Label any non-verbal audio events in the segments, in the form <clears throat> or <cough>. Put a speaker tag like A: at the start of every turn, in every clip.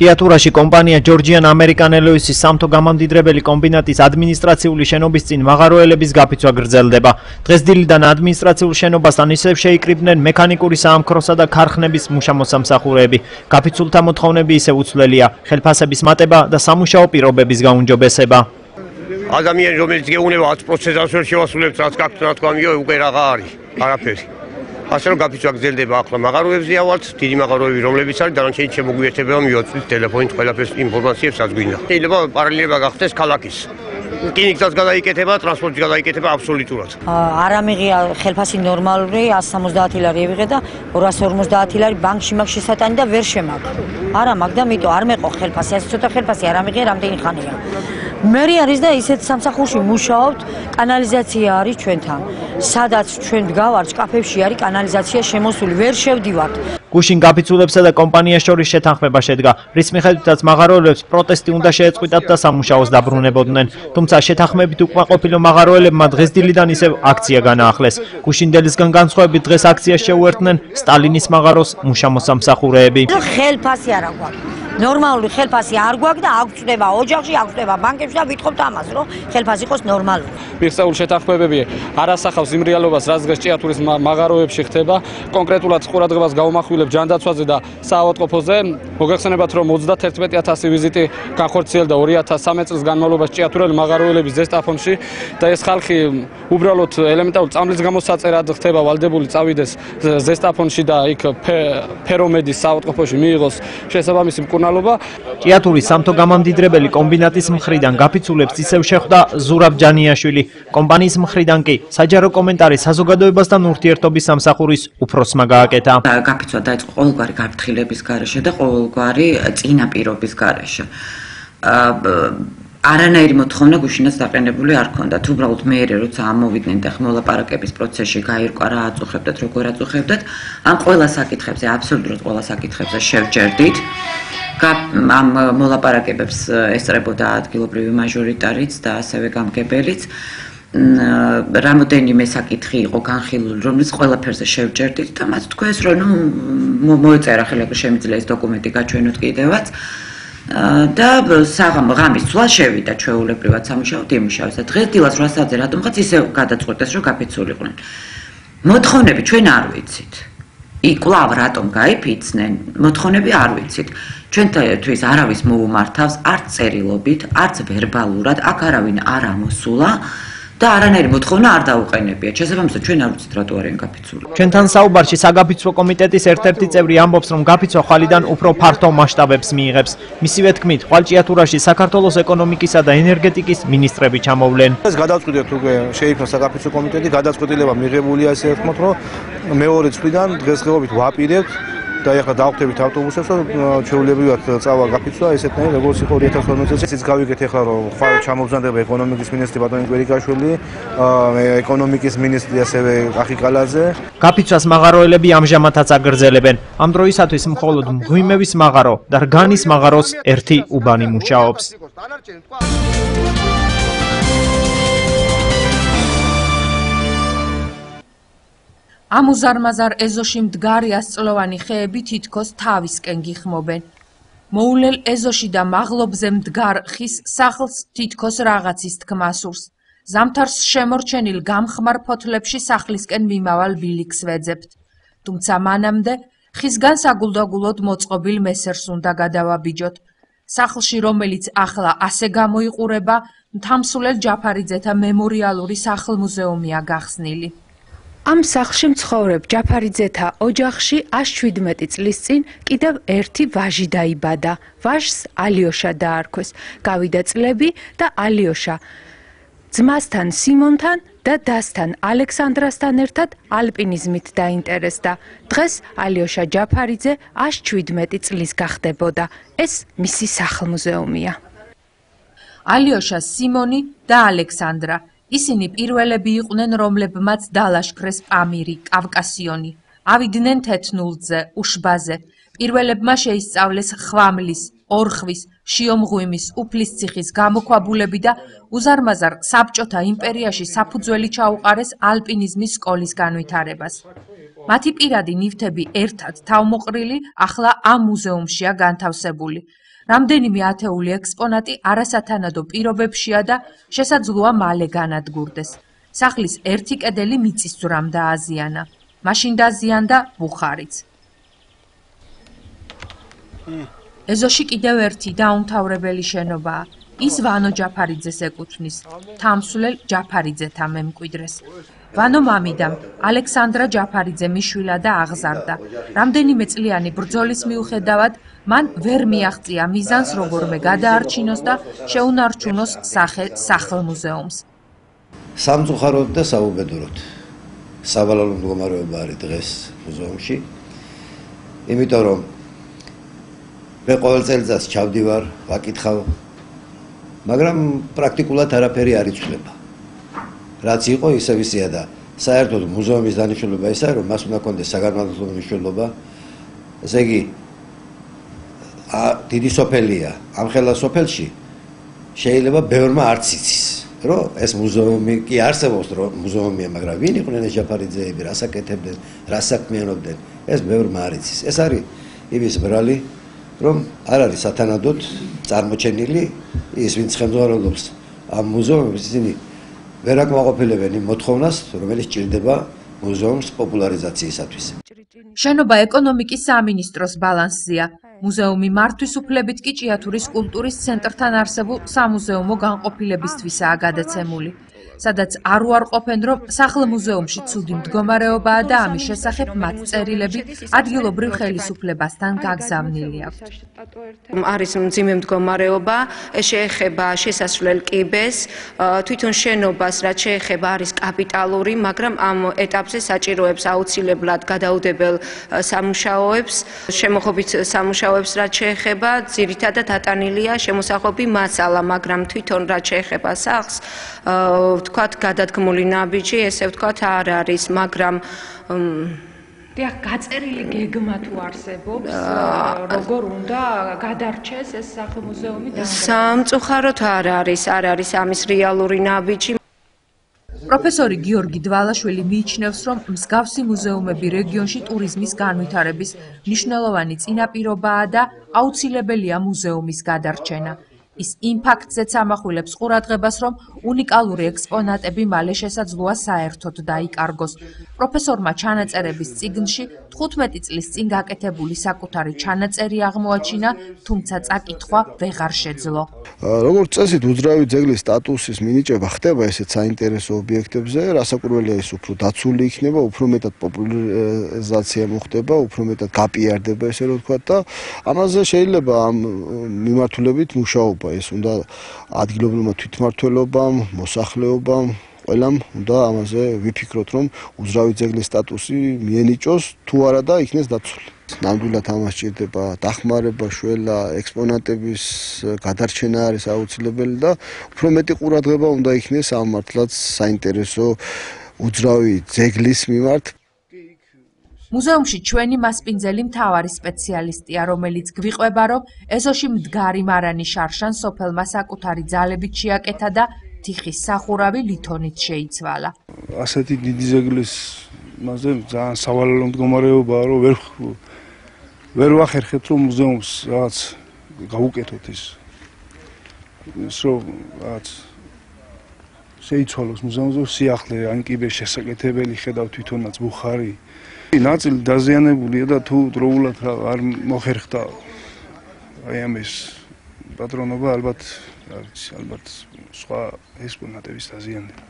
A: ჭიათურაში კომპანია ჯორჯიან ამერიკანელოისის სამთო გამამდიდრებელი კომბინატის ადმინისტრაციული შენობის წინ მაღაროელების გაფიცვა გრძელდება. დღეს დილიდან ადმინისტრაციულ შენობასთან ისევ შეიკრიბნენ მექანიკური საამქროსა და ქარხნების მუშამოსამსახურეები. გაფიცულთა მოთხოვნები ისევ უცვლელია: ხელფასების მატება და სამუშაო პირობების გაუმჯობესება.
B: ადამიანი რომელიც გეუნება 100%-ს ვერ შევასრულებთ რაც გაქვთ რა თქვა მიო უკვე რაღა არის არაფერი ასე რომ გაფიცვა გრძელდება ახლა მაღაროებზე ავალთ დიდი მაღაროები რომლებიც არის დანარჩენი შემოგვიერთება მიოცვით ტელეფონით ყველაფერს ინფორმაციებს რაც გვინდა. შეიძლება პარალელება გახდეს ქალაქის. კინიკსაც გადაიკეთება ტრანსპორტი გადაიკეთება აბსოლუტურად.
C: არ ამიღია ხელფასი ნორმალური 170 ლარი ევიღე და 250 ლარი ბანკში მაქვს შესატანი და ვერ შემაგ. არა მაგ და მიტო არ მეყო ხელფასი ასე ცოტა ხელფასი არ ამიღია რამდენი ხანია მე არის და ისეთ სამსახურში მუშაობთ, კანალიზაცია არის ჩვენთან. სადაც ჩვენ ვდგავართ, კაფეებში არის კანალიზაცია შემოსული, ვერ შევდივართ.
A: გუშინ გაფიცულებსა და კომპანიას შორის შეთანხმება შედგა, რის მიხედვითაც მაღაროელებს პროტესტი უნდა შეეწყვიტათ და სამუშაოს დაბრუნებოდნენ. თუმცა შეთანხმებით უკმაყოფილო მაღაროელებმა დღეს დილიდან ისევ აქცია განაახლეს. გუშინდელისგან განსხვავებით დღეს აქციას შეუერთდნენ სტალინის მაღაროს მუშამოსამსახურეები.
C: ხელფასი არა გვაქვს. ნორმალური ხელფასი არ გვაქვს და აქვს წდება ოჯახში, აქვს წდება ბანკებში და ვითხოვთ ამას, რომ ხელფასი იყოს ნორმალური.
D: მიღწეული შეთანხმებები არასახავს იმ რეალობას, რაც დღეს ჭიათურის მაღაროებში ხდება. კონკრეტულად ყურადღებას გაუმახვილებ ჯანდაცვაზე და საავადმყოფოზე. მოგეხსენებათ, რომ 31100 ვიზიტი განხორციელდა 2013 წლის განმავლობაში ჭიათურელი მაღაროელების ზესტაფონში და ეს ხალხი უბრალოდ ელემენტარულ წამლის გამოსაწერად ხდება ვალდებული წავიდეს ზესტაფონში და იქ ფერომედის საავადმყოფოში მიიღოს შესაბამისი მკურნალობა
A: მკურნალობა ჭიათურის სამთო გამამდიდრებელი კომბინატის მხრიდან გაფიცულებს ისევ შეხვდა ზურაბ ჯანიაშვილი კომპანიის მხრიდან კი საჯარო კომენტარი საზოგადოებასთან ურთიერთობის სამსახურის უფროსმა გააკეთა
E: გაფიცვა დაიწყო ყოველგვარი გაფრთხილების გარეშე და ყოველგვარი წინაპირობის გარეშე არანაირი მოთხოვნა გუშინაც დაყენებული არ ქონდათ. უბრალოდ მეერე როცა ამოვიდნენ და ხმოლაპარაკების პროცესში გაირკვა რა აწუხებდათ, როგორ აწუხებდათ, ამ ყველა საკითხებზე, აბსოლუტურად ყველა საკითხებზე შევჯერდით. ამ მოლაპარაკებებს ესწრებოდა ადგილობრივი მაჟორიტარიც და ასევე გამგებელიც. რამოდენიმე საკითხი იყო განხილული, რომელიც ყველაფერზე შევჯერდით და მათ თქვეს, რომ ნუ მოეწერა ხელები შემიძლია ეს დოკუმენტი გაჩვენოთ კიდევაც. და საღამ ღამის ცვლა შევიდა ჩვეულებრივად სამუშაოდ იმუშავეს და დღეს დილას 8 საათზე რატომღაც ისე გადაწყვეტეს რომ გაფიცულიყვნენ. მოთხოვნები ჩვენ არ ვიცით. იკლავ რატომ გაიფიცნენ? მოთხოვნები არ ვიცით. ჩვენთვის არავის მოუმართავს არც წერილობით, არც ვერბალურად, აქ არავინ არ ამოსულა. და არანაირი მოთხოვნა არ დაუყენებია. შესაბამისად, ჩვენ არ ვიცით რატო არიან გაფიცული.
A: ჩვენთან საუბარში საგაფიცვო კომიტეტის ერთ-ერთი წევრი ამბობს, რომ გაფიცვა ხვალიდან უფრო ფართო მასშტაბებს მიიღებს. მისივე თქმით, ხვალჭიათურაში საქართველოს ეკონომიკისა და ენერგეტიკის მინისტრები ჩამოვლენ.
F: ეს გადაწყვეტეთ უკვე შეიქმნა საგაფიცვო კომიტეტი, გადაწყვეტილება მიღებულია ასე ვთქვათ, რომ მეორე წლიდან დღესდღეობით ვაპირებთ და ეხლა დავხვდებით ავტობუსებს რომ ჩვეულებრივად წავა გაფიცვა ესეთნაირად როგორც იყო 2012 წელს ის გავიგეთ ეხლა რომ ხვალ ჩამოვზანდება ეკონომიკის მინისტრი ბატონი კვერიკაშვილი ეკონომიკის მინისტრი ასევე ახი კალაძე
A: გაფიცვას მაღაროელები ამჟამადაც აგრძელებენ ამ დროისათვის მხოლოდ მღვიმევის მაღარო და რგანის მაღაროს ერთი უბანი მუშაობს
G: ამ უზარმაზარ ეზოში მდგარი ასწლოვანი ხეები თითქოს თავისკენ გიხმობენ. მოულელ ეზოში და მაღლობზე მდგარ ხის სახლს თითქოს რაღაცის თქმა სურს. ზამთარს შემორჩენილ გამხმარ ფოთლებში სახლისკენ მიმავალ ბილიქს ვეძებთ. თუმცა მანამდე ხისგან საგულდაგულოდ მოწყობილ მესერს უნდა გადავაბიჯოთ. სახლში, რომელიც ახლა ასე გამოიყურება, თამსულელ ჯაფარიძეთა მემორიალური სახლ-მუზეუმია გახსნილი.
H: ამ სახლში მცხოვრებ ჯაფარიძეთა ოჯახში 117 წლის წინ კიდევ ერთი ვაჟი დაიბადა. ვაჟს ალიოშა დაარქვეს. გავიდა წლები და ალიოშა ძმასთან სიმონთან და დასთან ალექსანდრასთან ერთად ალპინიზმით დაინტერესდა. დღეს ალიოშა ჯაფარიძე 117 წლის გახდებოდა. ეს მისი სახლ-მუზეუმია.
G: ალიოშა სიმონი და ალექსანდრა ისინი პირველები იყვნენ, რომლებმაც დალაშქრეს პამირი, კავკასიონი. ავიდნენ თეთნულძე, უშბაზე. პირველებმა შეისწავლეს ხვამლის, ორხვის, შიომღვიმის, უფლისციხის გამოქვაბულები და უზარმაზარ საბჭოთა იმპერიაში საფუძველი ჩაუყარეს ალპინიზმის სკოლის განვითარებას. მათი პირადი ნივთები ერთად თავმოყრილი ახლა ამ მუზეუმშია განთავსებული. რამდენიმე ათეული ექსპონატი არასათანადო პირობებშია და შესაძლოა მალე განადგურდეს. სახლის ერთი კედელი მიწისძვრამ დააზიანა. მაშინ დაზიანდა ბუხარიც. ეზოში კიდევ ერთი დაუმთავრებელი შენობაა. ის ვანო ჯაფარიძეს ეკუთვნის. თამსვლელ ჯაფარიძეთა მემკვიდრეს. ვანო მამიდამ ალექსანდრა ჯაფარიძე მიშვილა და აღზარდა. რამდენიმე წლიანი ბრძოლის მიუხედავად მან ვერ მიაღწია მიზანს როგორმე გადაარჩინოს და შეუნარჩუნოს სახე სახლ-მუზეუმს.
I: სამწუხაროდ და საუბედუროდ სავალალო მდგომარეობა არის დღეს მუზეუმში. იმიტომ რომ მე ყოველ წელიწადს ჩავდივარ, ვაკითხავ, მაგრამ პრაქტიკულად არაფერი არ იცვლება. რაც იყო, ისე ვისია და საერთოდ მუზეუმის დანიშნულება ისაა, რომ მას უნდა კონდეს საგანმანათლებლო მნიშვნელობა. ესე იგი, ა დიდი სოფელია, ამ ხელა სოფელში შეიძლება ბევრმა არც იცის. რომ ეს მუზეუმი კი არსებობს რომ მუზეუმია, მაგრამ ვინ იყვნენ ეს ჯაფარიძეები, რა საკეთებდნენ, რა საქმიანობდნენ, ეს ბევრ მარიცის. ეს არის იმის ბრალი, რომ არ არის სათანადოდ წარმოჩენილი ის ვინც ხელმძღვანელობს ამ მუზეუმებს, ისინი ვერ აკმაყოფილებენ იმ მოთხოვნას, რომელიც ჭირდება მუზეუმის პოპულარიზაციისათვის.
G: შენობა ეკონომიკის სამინისტროს ბალანსზეა. მუზეუმი მართვის უფლებით კი ჭიათურის კულტურის ცენტრთან არსებულ სამუზეუმო განყოფილებისთვისაა გადაცემული. სადაც არ უარყოფენ, რომ სახლ-მუზეუმში ცუდი მდგომარეობაა და ამის შესახებ მათ წერილები ადგილობრივ ხელისუფლებასთან გაგზავნილი აქვთ.
J: არის მძიმე მდგომარეობა, შეეხება შესასვლელ კიბეს, თვითონ შენობას, რაც შეეხება არის კაპიტალური, მაგრამ ამ ეტაპზე საჭიროებს აუცილებლად გადაუდებელ სამუშაოებს, შემოხობით სამუშაოებს, რაც შეეხება, ძირითადად ატანილია შემოსახობი მასალა, მაგრამ თვითონ რაც შეეხება სახლს, ვთქვათ, გადადგმული ნაბიჯი, ესე ვთქვათ, არ არის, მაგრამ
G: დიახ, გაწერილი გეგმა თუ არსებობს, როგორ უნდა გადარჩეს ეს სახელმუზეუმი და
J: სამწუხაროდ არ არის, არ არის ამის რეალური ნაბიჯი.
G: პროფესორი გიორგი დვალაშვილი მიიჩნევს, რომ მსგავსი მუზეუმები რეგიონში ტურიზმის განვითარების მნიშვნელოვანი წინაპირობაა და აუცილებელია მუზეუმის გადარჩენა. ის იმ ფაქტზეც ამახვილებს ყურადღებას, რომ უნიკალური ექსპონატები მალე შესაძლოა საერთოდ დაიკარგოს. პროფესორმა ჩანაწერების წიგნში 15 წლის წინ გაკეთებული საკუთარი ჩანაწერი აღმოაჩინა, თუმცა წაკითხვა ვეღარ შეძლო.
K: როგორც წესით, უძრავი ძეგლის სტატუსის მინიჭება ხდება ესეთ საინტერესო ობიექტებზე, რასაკვირველია ის უფრო დაცული იქნება, უფრო მეტად პოპულარიზაცია მოხდება, უფრო მეტად გაპიარდება ესე რომ ვთქვა და ამაზე შეიძლება ამ მიმართულებით მუშაობა ეს უნდა ადგილობრივმა თვითმართველობამ, მოსახლეობამ, ყველამ უნდა ამაზე ვიფიქროთ, რომ უძრავი ძეგლის სტატუსი მიენიჭოს თუ არა და იქნეს დაცული. ნამდვილად ამას ჭირდება დახმარება, შველა, ექსპონატების გადარჩენა არის აუცილებელი და უფრო მეტი ყურადღება უნდა იქნეს ამ მართლაც საინტერესო უძრავი ძეგლის მიმართ.
G: მუზეუმში ჩვენი მასპინძელი მთავარი სპეციალისტია, რომელიც გვიყვება, რომ ეზოში მდგარი მარანი შარშან სოფელმა საკუთარი ძალებით შეაკეთა და თიხის სახურავი ლითონით შეიცვალა.
K: ასეთი დიდი ზეგლის მასე ძალიან სავალალო მდგომარეობაა, რომ ვერ ვერ ვახერხეთ რომ მუზეუმს რაღაც გაუკეთოთ ის. ის რომ რაღაც შეიცვალოს მუზეუმზე სიახლე, ან კიბე შესაკეთებელი ხედავ თვითონაც ბუხარი. ნაწილი დაზიანებულია და თუ დროულად რა არ მოხერხდა აი ამის პატრონობა ალბათ არის ალბათ სხვა ექსპონატების დაზიანება.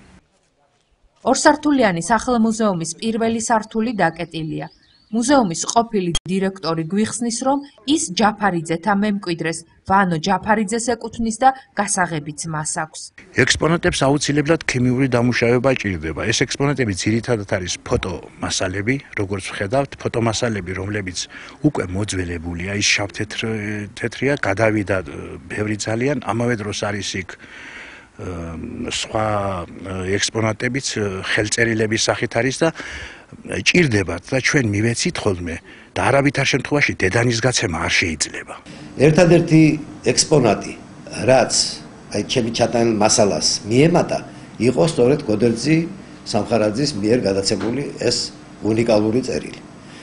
G: ორსართულიანი სახლ-მუზეუმის პირველი სართული დაკეტილია. მუზეუმის ყოფილი დირექტორი გვიხსნის, რომ ის ჯაფარიძეთა მემკვიდრეს ვანო ჯაფარიძეს ეკუთვნის და გასაღებიც მას აქვს.
L: ექსპონატებს აუცილებლად ქიმიური დამუშავება ჭირდება. ეს ექსპონატები ძირითადად არის ფოტომასალები, როგორც ვხედავთ, ფოტომასალები, რომლებიც უკვე მოძველებულია, ის შავთეთრია, გადავიდა ბევრი ძალიან, ამავე დროს არის იქ სხვა ექსპონატებიც ხელწერილების სახით არის და ჭირდებათ და ჩვენ მივეცით ხოლმე და არავითარ შემთხვევაში დედანის გაცემა არ შეიძლება.
I: ერთადერთი ექსპონატი, რაც აი ჩემი ჩატანილ მასალას მიემატა, იყო სწორედ გოდერძი სამხარაძის მიერ გადაცემული ეს უნიკალური წერილი.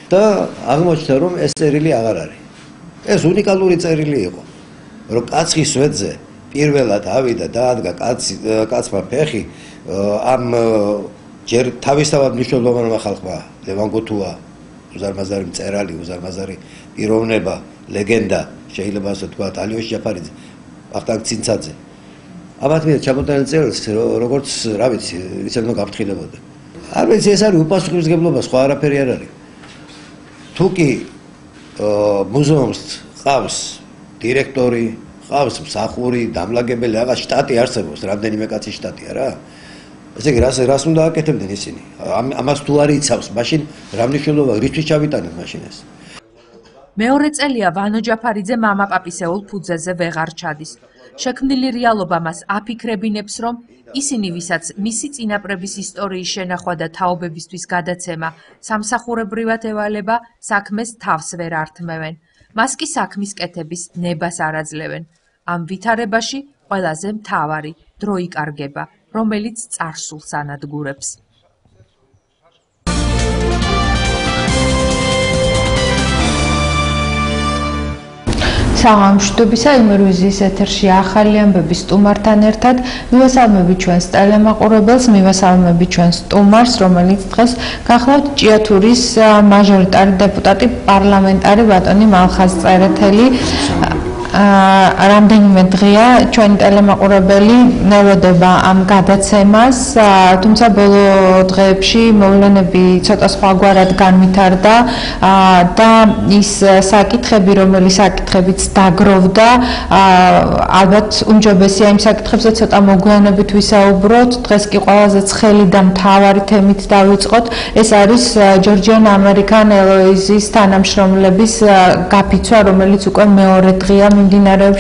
I: და აღმოჩნდა რომ ეს წერილი აღარ არის. ეს უნიკალური წერილი იყო. რომ კაცხის ვედზე პირველად ავიდა და ადგა კაცი კაცმა ფეხი ამ ჯერ თავისთავად მნიშვნელოვანმა ხალხმა ლევან გოთუა უზარმაზარი მწერალი, უზარმაზარი პიროვნება, ლეგენდა, შეიძლება ასე თქვა, ალიოშ ჯაფარიძე, ახტანგ ცინცაძე. ამათ მე ჩამოტანილ წერილს როგორც, რა ვიცი, ისედმო გაფრთხილებოდა. არ ვიცი, ეს არის უპასუხისგებლობა, სხვა არაფერი არ არის. თუ კი მუზეუმს ყავს დირექტორი, ყავს მსახური, დამლაგებელი, რაღაც შტატი არსებობს, რამდენიმე კაცის შტატია რა. ესე იგი რას რას უნდა აკეთებდნენ ისინი? ამას თუ არ იცავს, მაშინ რა მნიშვნელობა რისთვის ჩავიტანეთ მაშინ ეს?
G: მეორე წელია ვანო ჯაფარიძე მამაპაპისეულ ფუძეზე ვეღარ ჩადის. შექმნილი რეალობა მას აფიქრებინებს, რომ ისინი, ვისაც მისი წინაპრების ისტორიის შენახვა და თაობებისთვის გადაცემა სამსახურებრივად ევალება, საქმეს თავს ვერ ართმევენ. მას კი საქმის კეთების ნებას არ აძლევენ. ამ ვითარებაში ყველაზე მთავარი დრო იკარგება. რომელიც წარსულს ანადგურებს
H: საღამოშტობისა იმერვიზიის ეთერში ახალი ამბები სტუმართან ერთად მივესალმები ჩვენს ტელემაყურებელს მივესალმები ჩვენს სტუმარს რომელიც დღეს გახლავთ ჭიათურის მაჟორიტარი დეპუტატი პარლამენტარი ბატონი მალხაზ წერეთელი რამდენიმე დღეა ჩვენი ტელემაყურებელი ნელოდება ამ გადაცემას, თუმცა ბოლო დღეებში მოვლენები ცოტა სხვაგვარად განვითარდა და ის საკითხები, რომელი საკითხებიც დაგროვდა, ალბათ უმჯობესია იმ საკითხებზე ცოტა მოგვიანებით ვისაუბროთ. დღეს კი ყველაზე ცხელი და მთავარი თემით დავიწყოთ. ეს არის ჯორჯიან ამერიკან ელოიზის თანამშრომლების გაფიცვა, რომელიც უკვე მეორე დღეა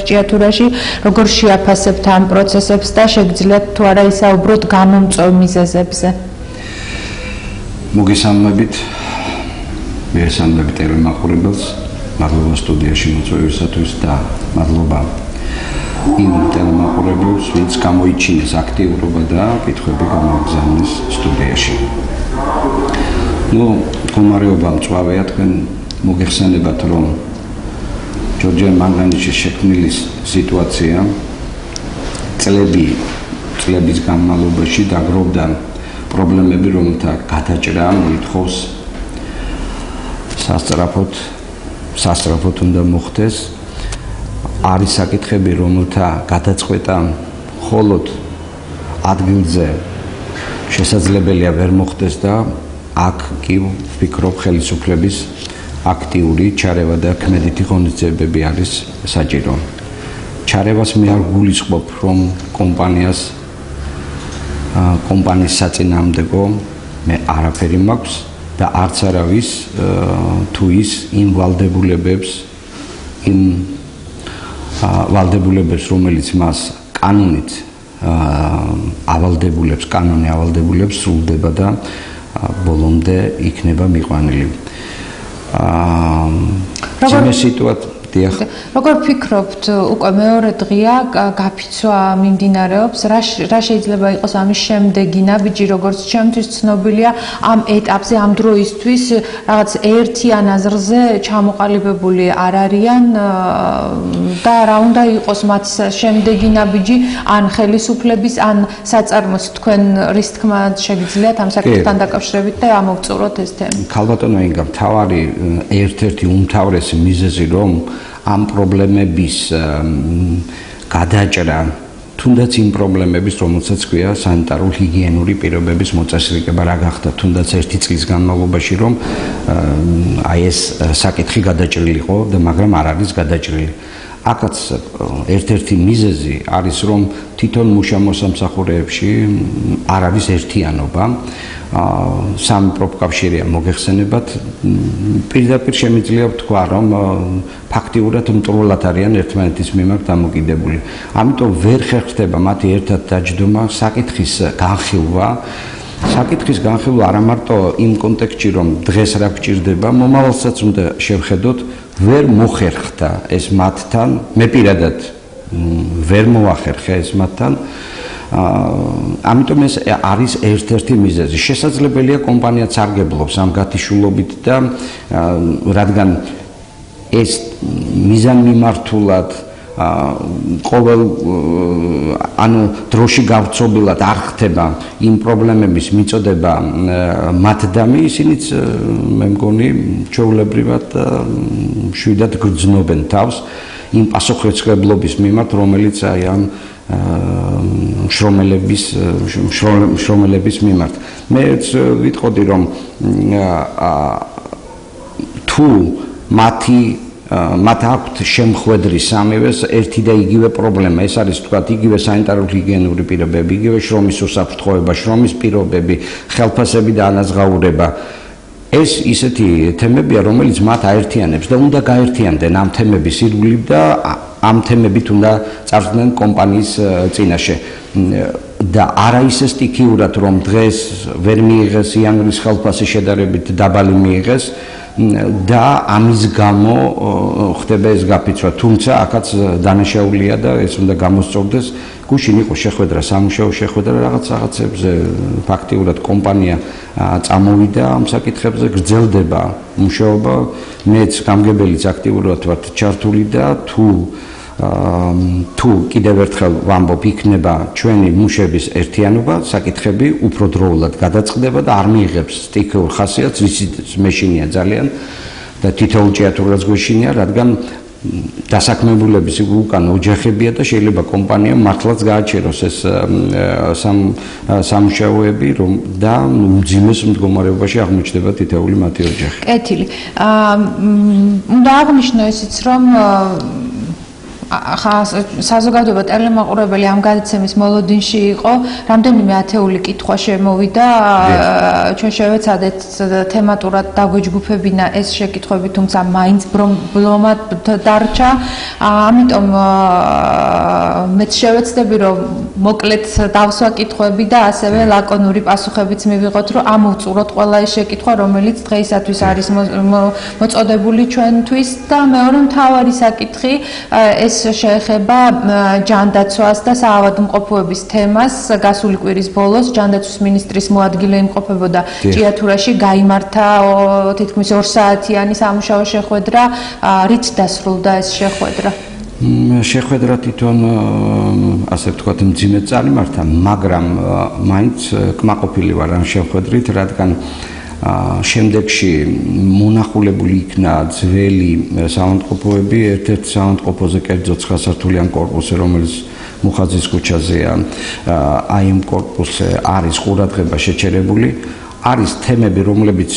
H: ჭიათურაში, როგორ შეაფასებთ ამ პროცესებს და შეგძლიათ თუ არა ისაუბროთ გამომწვევ მიზეზებზე?
M: მოგესალმებით. მოგესალმებით ტელემაყურებელს, მადლობა სტუდიაში მოწვევისათვის და მადლობა იმ ტელემაყურებელს, ვინც გამოიჩინეს აქტიურობა და კითხვები გამოგზავნეს სტუდიაში. ну, კომარეობა მწვავეა თქვენ მოგეხსენებათ რომ ჯორჯიან მანგანიჩის შექმნილი სიტუაცია წლები წლების განმავლობაში დაგროვდა პრობლემები, რომელთა გადაჭრა მოითხოვს სასწრაფოდ სასწრაფოდ უნდა მოხდეს. არის საკითხები, რომელთა გადაწყვეტა მხოლოდ ადგილზე შესაძლებელია ვერ მოხდეს და აქ კი ვფიქრობ ხელისუფლების აქტიური ჩარევა და ქმედითი ღონისძიებები არის საჭირო. ჩარევას მე არ გულისხმობ, რომ კომპანიას კომპანიის საწინააღმდეგო მე არაფერი მაქვს და არც არავის თუ ის იმ ვალდებულებებს იმ ვალდებულებებს რომელიც მას კანონით ავალდებულებს კანონი ავალდებულებს სრულდება და ბოლომდე იქნება მიყვანილი. აა ძიმე სიტუაცია დიახ.
H: როგორ ფიქრობთ, უკვე მეორე დღეა გაფიცვა მიმდინარეობს, რა რა შეიძლება იყოს ამის შემდეგი ნაბიჯი, როგორც ჩემთვის ცნობილია, ამ ეტაპზე, ამ დროისთვის რაღაც ერთი ანაზრზე ჩამოყალიბებული არ არიან და რა უნდა იყოს მათ შემდეგი ნაბიჯი, ან ხელისუფლების, ან საწარმოს თქვენ რის თქმა შეგიძლიათ ამ საკითხთან დაკავშირებით და ამოვწუროთ ეს თემა.
M: ქალბატონო ინგა, თავარი ერთ-ერთი უმთავრესი მიზეზი რომ ამ პრობლემების გადაჭრა. თუნდაც იმ პრობლემების რომელსაც ქვია სანიტარულ ჰიგიენური პირობების მოწესრიგება. რა გახდა? თუნდაც ერთი წლის განმავლობაში რომ აი ეს საკითხი გადაჭრილიყო და მაგრამ არ არის გადაჭრილი აკაც ერთ-ერთი მიზეზი არის რომ თვითონ მუშა მოსამსახურეებში არ არის ერთიანობა სამი პროფკავშირია მოგეხსენებათ. პირდაპირ შემიძლია ვთქვა რომ ფაქტიურად მტრულად არიან ერთმანეთის მიმართ დამოკიდებული. ამიტომ ვერ ხერხდება მათი ერთად დაჯდომა საკითხის განხილვა. საკითხის განხილვა არა მარტო იმ კონტექსტში რომ დღეს რა გჭირდება მომავალსაც უნდა შევხედოთ ვერ მოხერხდა ეს მათთან მე პირადად ვერ მოახერხე ეს მათთან ამიტომ ეს არის ერთ-ერთი მიზეზი. შესაძლებელია კომპანია წარგებლობს ამ გათიშულობით და რადგან ეს მიზანმიმართულად ყოველ ანუ დროში გავრცობილად არ ხდება იმ პრობლემების მიწოდება მათდამი ისინიც მე მგონი ჩეულებრივად შვიდად გრძნობენ თავს იმ პასუხისმგებლობის მიმართ რომელიც აი ამ შრომელების შრომელების მიმართ. მე ვიტყოდი რომ თუ მათი მათ აქვთ შემხვედრი სამივეს ერთი და იგივე პრობლემა. ეს არის თქვა იგივე სანიტარული ჰიგიენური პირობები, იგივე შრომის უსაფრთხოება, შრომის პირობები, ხელფასები და ანაზღაურება. ეს ისეთი თემებია, რომელიც მათ აერთიანებს და უნდა გაერთიანდნენ ამ თემების ირგვლივ და ამ თემებით უნდა წარსდნენ კომპანიის წინაშე. და არა ისე სტიქიურად რომ დღეს ვერ მიიღეს იანვრის ხელფასი შედარებით დაბალი მიიღეს, და ამის გამო ხდება ეს გაფიცვა თუმცა აქაც დანაშაულია და ეს უნდა გამოსწორდეს. გუშინ იყო შეხვედრა სამუშაო შეხვედრა რაღაც რაღაცებზე. ფაქტიურად კომპანია წამოვიდა ამ საკითხებზე. გრძელდება მუშაობა. მეც გამგებელიც აქტიურად ვარ ჩართული და თუ თუ კიდევ ერთხელ ვამბობ, იქნება ჩვენი მუშების ერთიანობა, საკითხები უფრო დროულად გადაწყდება და არ მიიღებს სტიქიურ ხასიათს, ვისიც მეშინია ძალიან და თითოეულ ჭიათურას გვეშინია, რადგან დასაქმებულების უკან ოჯახებია და შეიძლება კომპანია მართლაც გააჩეროს ეს სამ სამშაოები რომ და უძიმეს მდგომარეობაში აღმოჩნდება თითოეული მათი ოჯახი.
H: კეთილი. აა უნდა აღნიშნო ისიც რომ ხა საზოგადოება ტელემაყურებელი ამ გადაცემის მოლოდინში იყო რამდენიმე ათეული კითხვა შემოვიდა ჩვენ შევეცადეთ თემატურად დაგვეჯგუფებინა ეს შეკითხვები თუმცა მაინც ბლომად დარჩა. ამიტომ მეც შევეცდები რომ მოკლედ დავსვა კითხვები და ასევე ლაკონური პასუხებიც მივიღოთ რომ ამოვწუროთ ყველა ეს შეკითხვა რომელიც დღეისათვის არის მოწოდებული ჩვენთვის. და მეორე მთავარი საკითხი ეს შეეხება ჯანდაცვას და საავადმყოფოების თემას. გასული კვირის ბოლოს ჯანდაცვის ministris მოადგილე იმყოფებოდა ჭიათურაში, გამართა თითქმის 2 საათიანი სამუშაო შეხვედრა. რით დასრულდა ეს შეხვედრა?
M: შეხვედრა თვითონ ასე ვთქვათ, მძიმე წარიმართა, მაგრამ მაინც კმაყოფილი ვარ ამ შეხვედრით, რადგან შემდეგში მონახულებული იქნა ძველი საავადმყოფოები, ერთ-ერთ საავადმყოფოზე კერძო 9 სართული ან корпуსი, რომელიც მუხაძის ქუჩაზეა. აი ამ корпуსზე არის ყურადღება შეჩერებული. არის თემები, რომლებიც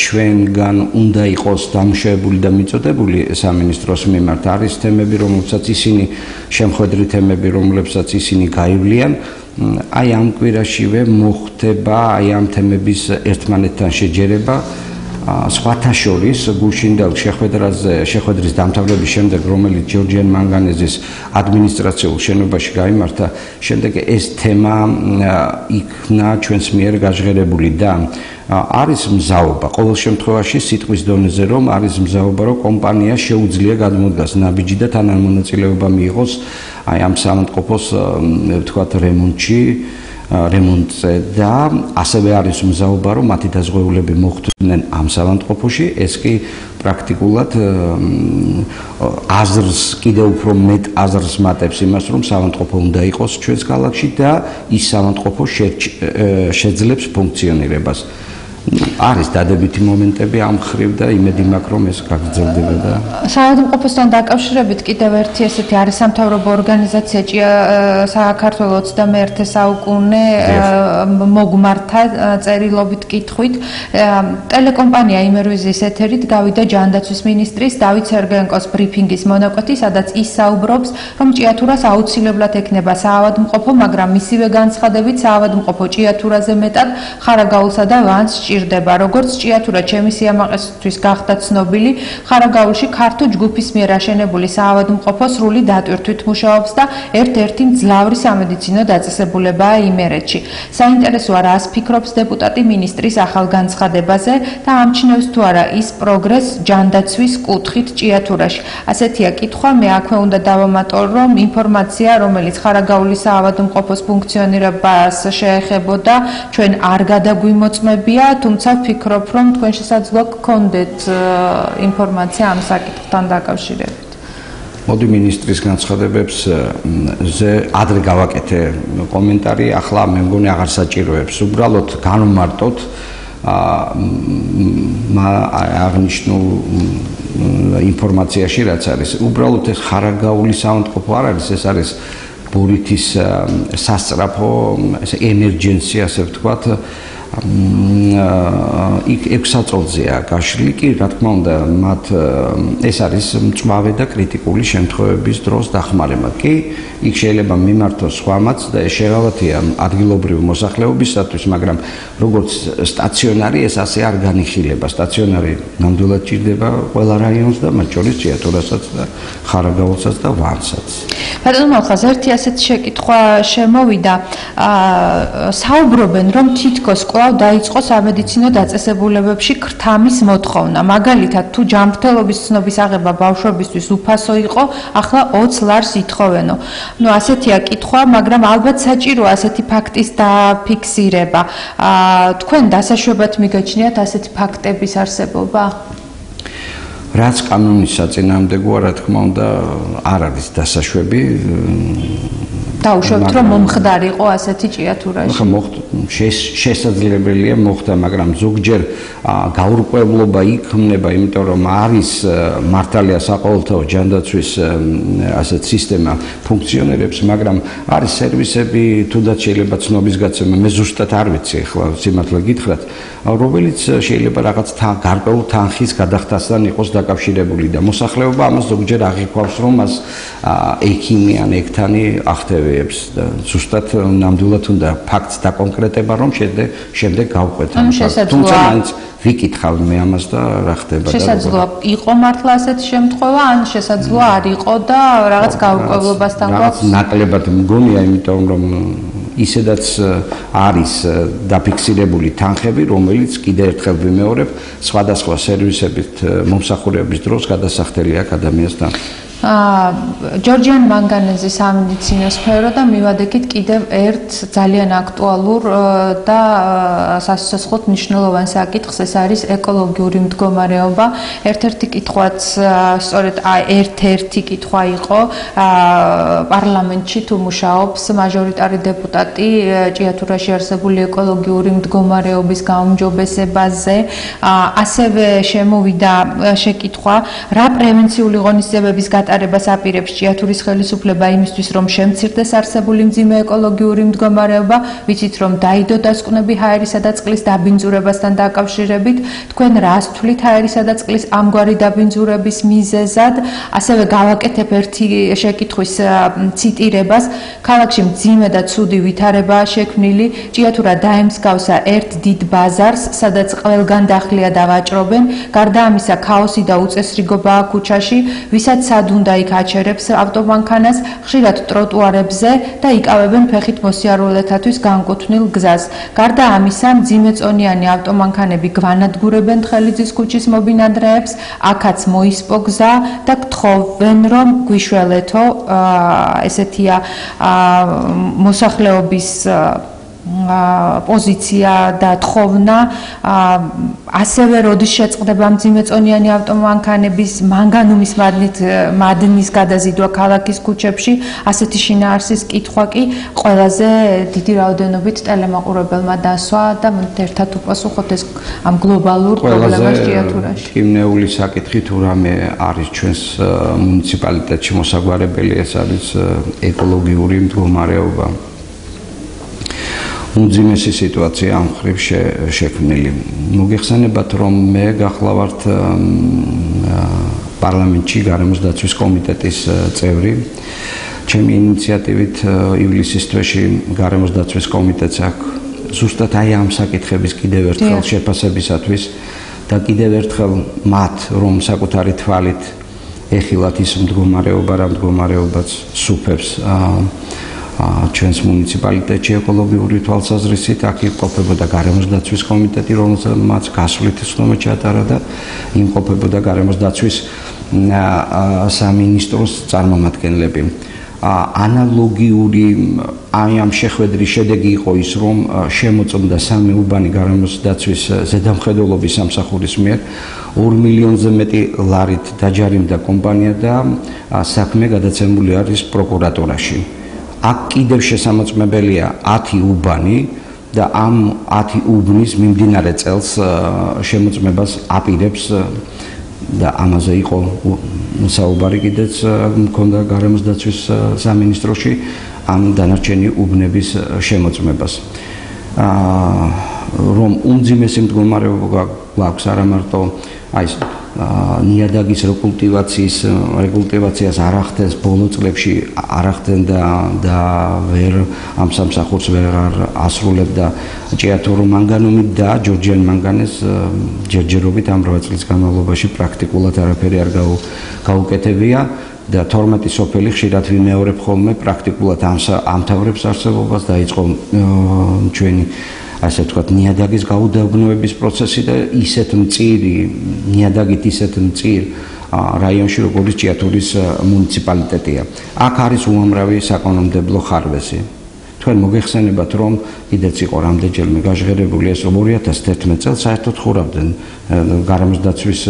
M: ჩვენგან უნდა იყოს დამშვებული და მიწოდებული სამინისტროს მიმართ. არის თემები, რომლებსაც ისინი შემხედრი თემები, რომლებსაც ისინი გაივლიან აი ამ კვირაშივე მოხდება აი ამ თემების ერთმანეთთან შეჯერება სხვათა შორის გუშინდელ შეხვედრაზე შეხვედრის დამთავრების შემდეგ რომელიც ჯორჯიან მანგანეზის ადმინისტრაციულ შენობაში გამართა შემდეგ ეს თემა იქნა ჩვენს მიერ გაჟღერებული და არის მზაობა. ყოველ შემთხვევაში სიტყვის დონეზე რომ არის მზაობა რომ კომპანია შეუძლია გადმოდგას. ნაბიჯი და თანამონაწილეობა მიიღოს აი ამ სამონტყოფოს ვთქვათ რემონტში რემონტზე და ასევე არის მზაობა რომ მათი დაზღვეულები მოხდნენ ამ სამონტყოფოში ეს კი პრაქტიკულად აზრს კიდევ უფრო მეტ აზრს მატებს იმას რომ სამონტყოფო უნდა იყოს ჩვენს ქალაქში და ის სამონტყოფო შეძლებს ფუნქციონირებას არის დადებითი მომენტები ამ ხრივ და იმედი მაქვს რომ ეს გაგრძელდება და
H: საავადმყოფოსთან დაკავშირებით კიდევ ერთი ესეთი არის სამთავრობო ორგანიზაცია საქართველოს 21 საუკუნე მოგმართა წერილობით კითხვით. ტელეკომპანია იმერვიზის ეთერით გავიდა ჯანდაცვის მინისტრის დავით სერგენკოს ბრიფინგის მონაკვეთი სადაც ის საუბრობს რომ ჭიათურას აუცილებლად ექნება საავადმყოფო მაგრამ მისივე განცხადებით საავადმყოფო ჭიათურაზე მეტად ხარაგაულსა და ვანს სჭირდება. როგორც ჭიათურა ჩემი სიამაყესთვის გახდა ცნობილი, ხარაგაულში ქართო ჯგუფის მიერ აშენებული საავადმყოფო სრული დატვირთვით მუშაობს და ერთ-ერთი მძლავრი სამედიცინო დაწესებულებაა იმერეთში. საინტერესოა რას ფიქრობს დეპუტატი მინისტრის ახალ განცხადებაზე და ამჩნევს თუ არა ის პროგრეს ჯანდაცვის კუთხით ჭიათურაში. ასეთია კითხვა, მე აქვე უნდა დავამატო, რომ ინფორმაცია, რომელიც ხარაგაულის საავადმყოფოს ფუნქციონირებას შეეხებოდა, ჩვენ არ გადაგვიმოწმებია, თუმცა ვფიქრობ, რომ თქვენ შესაძლოა გქონდეთ ინფორმაცია ამ საკითხთან დაკავშირებით.
M: მოდი მინისტრის განცხადებებს ზე ადრე გავაკეთე კომენტარი, ახლა მე მგონი აღარ საჭიროებს. უბრალოდ განმარტოთ ა აღნიშნულ ინფორმაციაში რაც არის. უბრალოდ ეს ხარაგაული საუნდყოფო არ არის, ეს არის ბურითის სასწრაფო ესე ემერჯენსი ასე ვთქვათ. იქ 6 საწოლზეა გაშლილი. კი რა თქმა უნდა მათ ეს არის მწვავე და კრიტიკული შემთხვევების დროს დახმარება. კი იქ შეიძლება მიმართოს სხვამაც და ეს შეღავათია ადგილობრივი მოსახლეობისათვის მაგრამ როგორც სტაციონარი ეს ასე არ განიხილება. სტაციონარი ნამდვილად ჭირდება ყველა რაიონს და მათ შორის ჭიათურასაც და ხარაგაულსაც და ვანსაც.
H: ბატონო ხაზ ერთი ასეთ შეკითხვა შემოვიდა. აა საუბრობენ რომ თითქოს ყველა კვლავ დაიწყო სამედიცინო დაწესებულებებში ქრთამის მოთხოვნა. მაგალითად, თუ ჯანმრთელობის ცნობის აღება ბავშვებისთვის უფასო იყო, ახლა 20 ლარს ითხოვენო. ნუ ასეთია კითხვა, მაგრამ ალბათ საჭიროა ასეთი ფაქტის დაფიქსირება. აა თქვენ დასაშვებად მიგაჩნიათ ასეთი ფაქტების არსებობა?
M: რაც კანონის საწინააღმდეგოა, რა თქმა უნდა, არ არის დასაშვები.
H: დაუშვებთ რომ მომხდარიყო ასეთი ჭიათურაში.
M: ხო მოხდა შესაძლებელია მოხდა, მაგრამ ზოგჯერ გაურკვევლობა იქმნება, იმიტომ რომ არის მართალია საყოველთაო ჯანდაცვის ასეთ სისტემა ფუნქციონირებს, მაგრამ არის სერვისები, თუნდაც შეიძლება ცნობის გაცემა, მე ზუსტად არ ვიცი, ახლა სიმართლე გითხრათ, რომელიც შეიძლება რაღაც თან გარკვეულ თანხის გადახდასთან იყოს დაკავშირებული და მოსახლეობა ამას ზოგჯერ აღიქვავს, რომ მას ექიმი ან ექთანი ახდევს მოგვიებს და ზუსტად ნამდვილად უნდა ფაქტს დაკონკრეტება რომ შემდეგ შემდეგ გავყვეთ ამ ფაქტს თუმცა მაინც ვიკითხავ მე ამას და რა ხდება
H: და შესაძლოა იყო მართლა ასეთი შემთხვევა ან შესაძლოა არ იყო და რაღაც გაურკვევლობასთან გვაქვს?
M: ნაკლებად მგონია იმიტომ რომ ისედაც არის დაფიქსირებული თანხები რომელიც კიდევ ერთხელ ვიმეორებ სხვადასხვა სერვისებით მომსახურების დროს გადასახდელი აქ ადამიანთან
H: ჯორჯიან მანგანეზის სამედიცინო სფერო და მივადექით კიდევ ერთ ძალიან აქტუალურ და სასიცოცხლოდ მნიშვნელოვან საკითხს ეს არის ეკოლოგიური მდგომარეობა. ერთ-ერთი კითხვაც სწორედ ერთ-ერთი კითხვა იყო პარლამენტში თუ მუშაობს მაჟორიტარი დეპუტატი ჭიათურაში არსებული ეკოლოგიური მდგომარეობის გაუმჯობესებაზე. ასევე შემოვიდა შეკითხვა რა პრევენციული ღონისძიებების გატარება გატარებას აპირებს ჭიათურის ხელისუფლება იმისთვის, რომ შემცირდეს არსებული მძიმე ეკოლოგიური მდგომარეობა, ვიცით რომ დაიდო დასკვნები ჰაერისა და წყლის დაბინძურებასთან დაკავშირებით, თქვენ რას თვლით ჰაერისა და წყლის ამგვარი დაბინძურების მიზეზად? ასევე გავაკეთებ ერთი შეკითხვის ციტირებას. ქალაქში მძიმე და ცუდი ვითარებაა შექმნილი, ჭიათურა დაემსგავსა ერთ დიდ ბაზარს, სადაც ყველგან დახლია და ვაჭრობენ. გარდა ამისა, ქაოსი და უწესრიგობაა ქუჩაში, ვისაც სადუნ უნდა იქ აჩერებს ავტომანქანას ხშირად ტროტუარებზე და იკავებენ ფეხით მოსიარულეთათვის განკუთვნილ გზას. გარდა ამისა, მძიმეწონიანი ავტომანქანები გვანადგურებენ თხელიძის ქუჩის მობინადრეებს, აქაც მოისპო გზა და გთხოვენ რომ გვიშველეთო ესეთია მოსახლეობის პოზიცია და თხოვნა ასევე როდის შეწყდება მძიმეწონიანი ავტომანქანების მანგანუმის მადნით მადნის გადაზიდვა ქალაქის ქუჩებში ასეთი შინაარსის კითხვა კი ყველაზე დიდი რაოდენობით ტელემაყურებელმა დასვა და ერთად უპასუხოთ ეს ამ გლობალურ პრობლემას ჭიათურაში
M: კიმნეული საკითხი თუ რამე არის ჩვენს მუნიციპალიტეტში მოსაგვარებელი ეს არის ეკოლოგიური მდგომარეობა უმძიმესი სიტუაცია ამ ხრივ შექმნილი. მოგეხსენებათ, რომ მე გახლავართ პარლამენტში გარემოს დაცვის კომიტეტის წევრი. ჩემი ინიციატივით ივლისის თვეში გარემოს დაცვის კომიტეტს აქვს ზუსტად აი ამ საკითხების კიდევ ერთხელ შეფასებისათვის და კიდევ ერთხელ მათ რომ საკუთარი თვალით ეხილათ ის მდგომარეობა რა მდგომარეობაც სუფებს აა ჩვენს მუნიციპალიტეტში ეკოლოგიური თვალსაზრისით აქ იყოფებოდა გარემოს დაცვის კომიტეტი რომელსაც გასვლით ცნობა ჩატარა და იმყოფებოდა გარემოს დაცვის სამინისტროს წარმომადგენლები. ანალოგიური აი ამ შეხვედრის შედეგი იყო ის, რომ შემოწმდა სამი უბანი გარემოს დაცვის ზედამხედველობის სამსახურის მიერ 2 მილიონზე მეტი ლარით დაჯარიმდა კომპანია და საქმე გადაცემული არის პროკურატურაში. აქ კიდევ შესამოწმებელია 10 უბანი და ამ 10 უბნის მიმდინარე წელს შემოწმებას აპირებს და ამაზე იყო საუბარი კიდეც მქონდა გარემოს დაცვის სამინისტროში ამ დანარჩენი უბნების შემოწმებას. აა რომ უმძიმესი მდგომარეობა გვაქვს არა მარტო აი ნიადაგის რეკულტივაციის რეკულტივაციას არ ახდენს ბოლო წლებში არ ახდენ და და ვერ ამ სამსახურს ვერ ასრულებდა. ჭიათურო მანგანუმი და ჯორჯიან მანგანეს ჯერჯერობით ამ 8 წლის განმავლობაში პრაქტიკულად არაფერი არ გაუკეთებია და 12 სოფელი ხშირად ვიმეორებ ხოლმე პრაქტიკულად ამ ამთავრებს არსებობას დაიწყო ჩვენი ასე ვთქვათ, ნიადაგის გაუდაბნოების პროცესი და ისეთ მწირი, ნიადაგით ისეთ მწირ რაიონში, როგორც ჭიათურის მუნიციპალიტეტია. აქ არის უამრავი საკანონმდებლო ხარვეზი. თქვენ მოგეხსენებათ, რომ კიდეც იყო რამდენჯერმე გაჟღერებული ეს 2011 წელს საერთოდ ხურავდნენ გარემოს დაცვის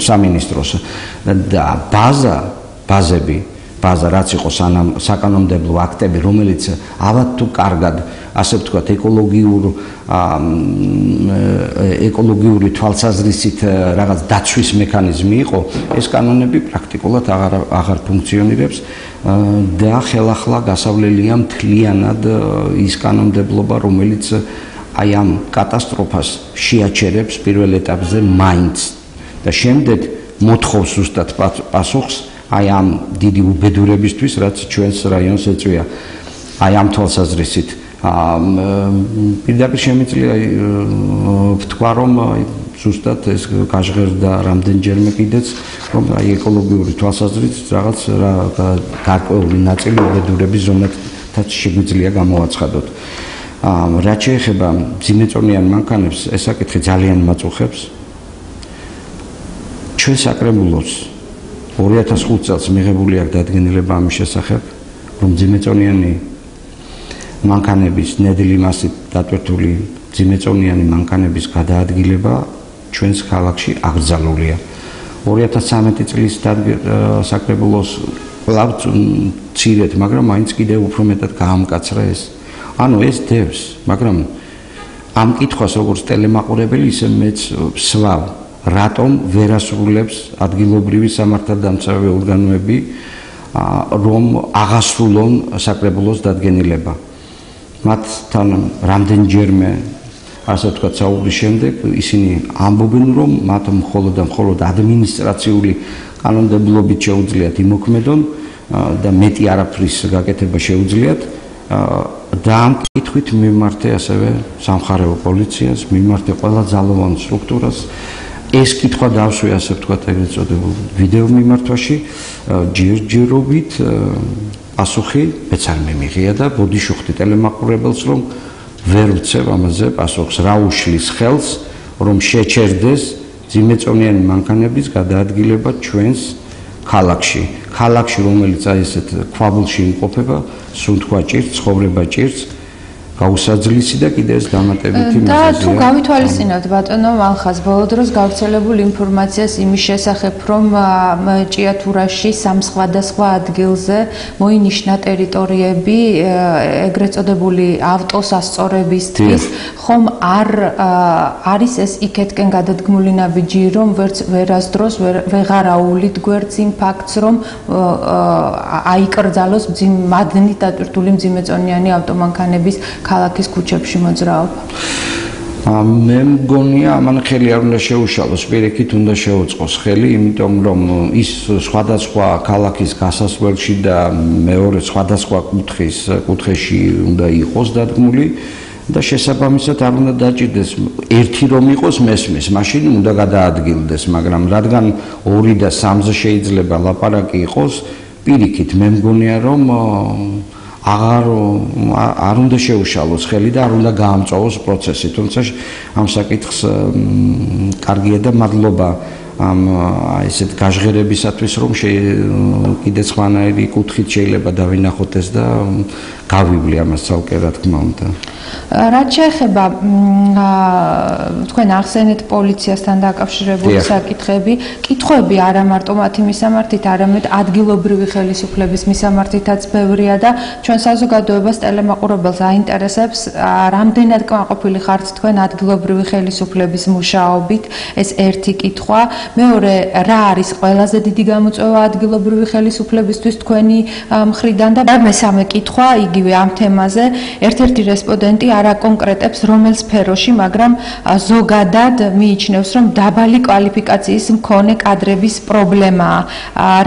M: სამინისტროს და ბაზა ბაზები ბაზა რაც იყო საკანონმდებლო აქტები რომელიც ავად თუ კარგად ასე ვთქვათ, ეკოლოგიურ ეკოლოგიური თვალსაზრისით რაღაც დაცვის მექანიზმი იყო, ეს კანონები პრაქტიკულად აღარ აღარ ფუნქციონირებს და ხელახლა გასავლელია მთლიანად ის კანონმდებლობა, რომელიც აი ამ კატასტროფას შეაჩერებს პირველ ეტაპზე მაინც. და შემდეგ მოთხოვს ზუსტად პასუხს აი ამ დიდი უბედურებისთვის, რაც ჩვენს რაიონს ეწვია. აი ამ თვალსაზრისით პირდაპირ შემიძლია ვთქვა რომ ზუსტად ეს გაჟღერდა რამდენჯერმე კიდეც რომ აი ეკოლოგიური თვალსაზრისით რაღაც რა გარკვეული ნაწილი უბედურების ზონათაც შეგვიძლია გამოვაცხადოთ. აა რა შეიძლება ძიმეწონიან მანქანებს ეს საკითხი ძალიან მაწუხებს. ჩვენ საკრებულოს 2005 წელს მიღებული აქვს დადგენილება ამის შესახებ რომ ძიმეწონიანი მანქანების ნედლი მასით დატვირთული ძიმეწონიანი მანქანების გადაადგილება ჩვენს ქალაქში აკრძალულია. 2013 წლის საკრებულოს კლავ ცირეთ, მაგრამ მაინც კიდევ უფრო მეტად გაამკაცრა ეს. ანუ ეს დევს, მაგრამ ამ კითხვას როგორც ტელემაყურებელი ისე მეც სვავ, რატომ ვერ ასრულებს ადგილობრივი სამართალდამცავი ორგანოები რომ აღასრულონ საკრებულოს დადგენილება. მათთან რამდენჯერმე ასე ვთქვათ საუბრის შემდეგ ისინი ამბობენ რომ მათ მხოლოდ და მხოლოდ ადმინისტრაციული კანონმდებლობით შეუძლიათ იმოქმედონ და მეტი არაფრის გაკეთება შეუძლიათ და ამ კითხვით მიმართე ასევე სამხარეო პოლიციას, მიმართე ყველა ძალოვან სტრუქტურას ეს კითხვა დავსვი ასე ვთქვათ ეგრეთ წოდებულ ვიდეო მიმართვაში. ჯერჯერობით პასუხი მეც არ მემიღია და ბოდიშუხტი ტელემაყურებელს რომ ვერ ვცევ ამაზე პასუხს რა უშლის ხელს რომ შეჩერდეს ძიმეწონიანი მანქანების გადაადგილება ჩვენს ქალაქში. ქალაქში რომელიც აი ესეთ ქვაბულში იმყოფება სუნთქვა ჭირს ცხოვრება ჭირს გაუსაძლისი და კიდე ეს დამატებითი მიზეზია. და
H: თუ გავითვალისწინოთ ბატონო მალხას ბოლო დროს გავრცელებული ინფორმაციას იმის შესახებ, რომ ჭიათურაში სამ სხვადასხვა ადგილზე მოინიშნა ტერიტორიები ეგრეთ წოდებული ავტოსასწორებისთვის, ხომ არ არის ეს იქეთკენ გადადგმული ნაბიჯი, რომ ვერასდროს ვეღარაულით გვერდს იმ ფაქტს, რომ აიკრძალოს მადნით დატვირთული მძიმეწონიანი ავტომანქანების ქალაქის ქუჩებში მოძრაობა.
M: მე მგონია ამან ხელი არ უნდა შეუშალოს, პირიქით უნდა შეუწყოს ხელი, იმიტომ რომ ის სხვადასხვა ქალაქის გასასვლელში და მეორე სხვადასხვა კუთხის კუთხეში უნდა იყოს დადგმული და შესაბამისად არ უნდა დაჭirdეს ერთი რომ იყოს მესმის, მაშინ უნდა გადაადგილდეს, მაგრამ რადგან 2 და 3-ზე შეიძლება ლაპარაკი იყოს, პირიქით მე მგონია რომ აღარ არ უნდა შეუშალოს ხელი და არ უნდა გაამწოვოს პროცესი. თუმცა ამ საკითხს კარგია და მადლობა ამ ესეთ გაჟღერებისათვის რომ კიდე სხვანაირი კუთხით შეიძლება დავინახოთ ეს და გავივლი ამას ცალკე რა თქმა უნდა.
H: რაც შეეხება თქვენ ახსენეთ პოლიციასთან დაკავშირებული საკითხები, კითხვები არა მარტო მათი მისამართით, არამედ ადგილობრივი ხელისუფლების მისამართითაც ბევრია და ჩვენ საზოგადოებას ტელემაყურებელს აინტერესებს, რამდენად კმაყოფილი ხართ თქვენ ადგილობრივი ხელისუფლების მუშაობით? ეს ერთი კითხვა. მეორე, რა არის ყველაზე დიდი გამოწვევა ადგილობრივი ხელისუფლებისთვის თქვენი მხრიდან და მესამე კითხვა, იგივე ამ თემაზე, ერთ-ერთი რესპონდენტი არ აკონკრეტებს რომელ სფეროში, მაგრამ ზოგადად მიიჩნევს, რომ დაბალი კვალიფიკაციის მქონე კადრების პრობლემაა,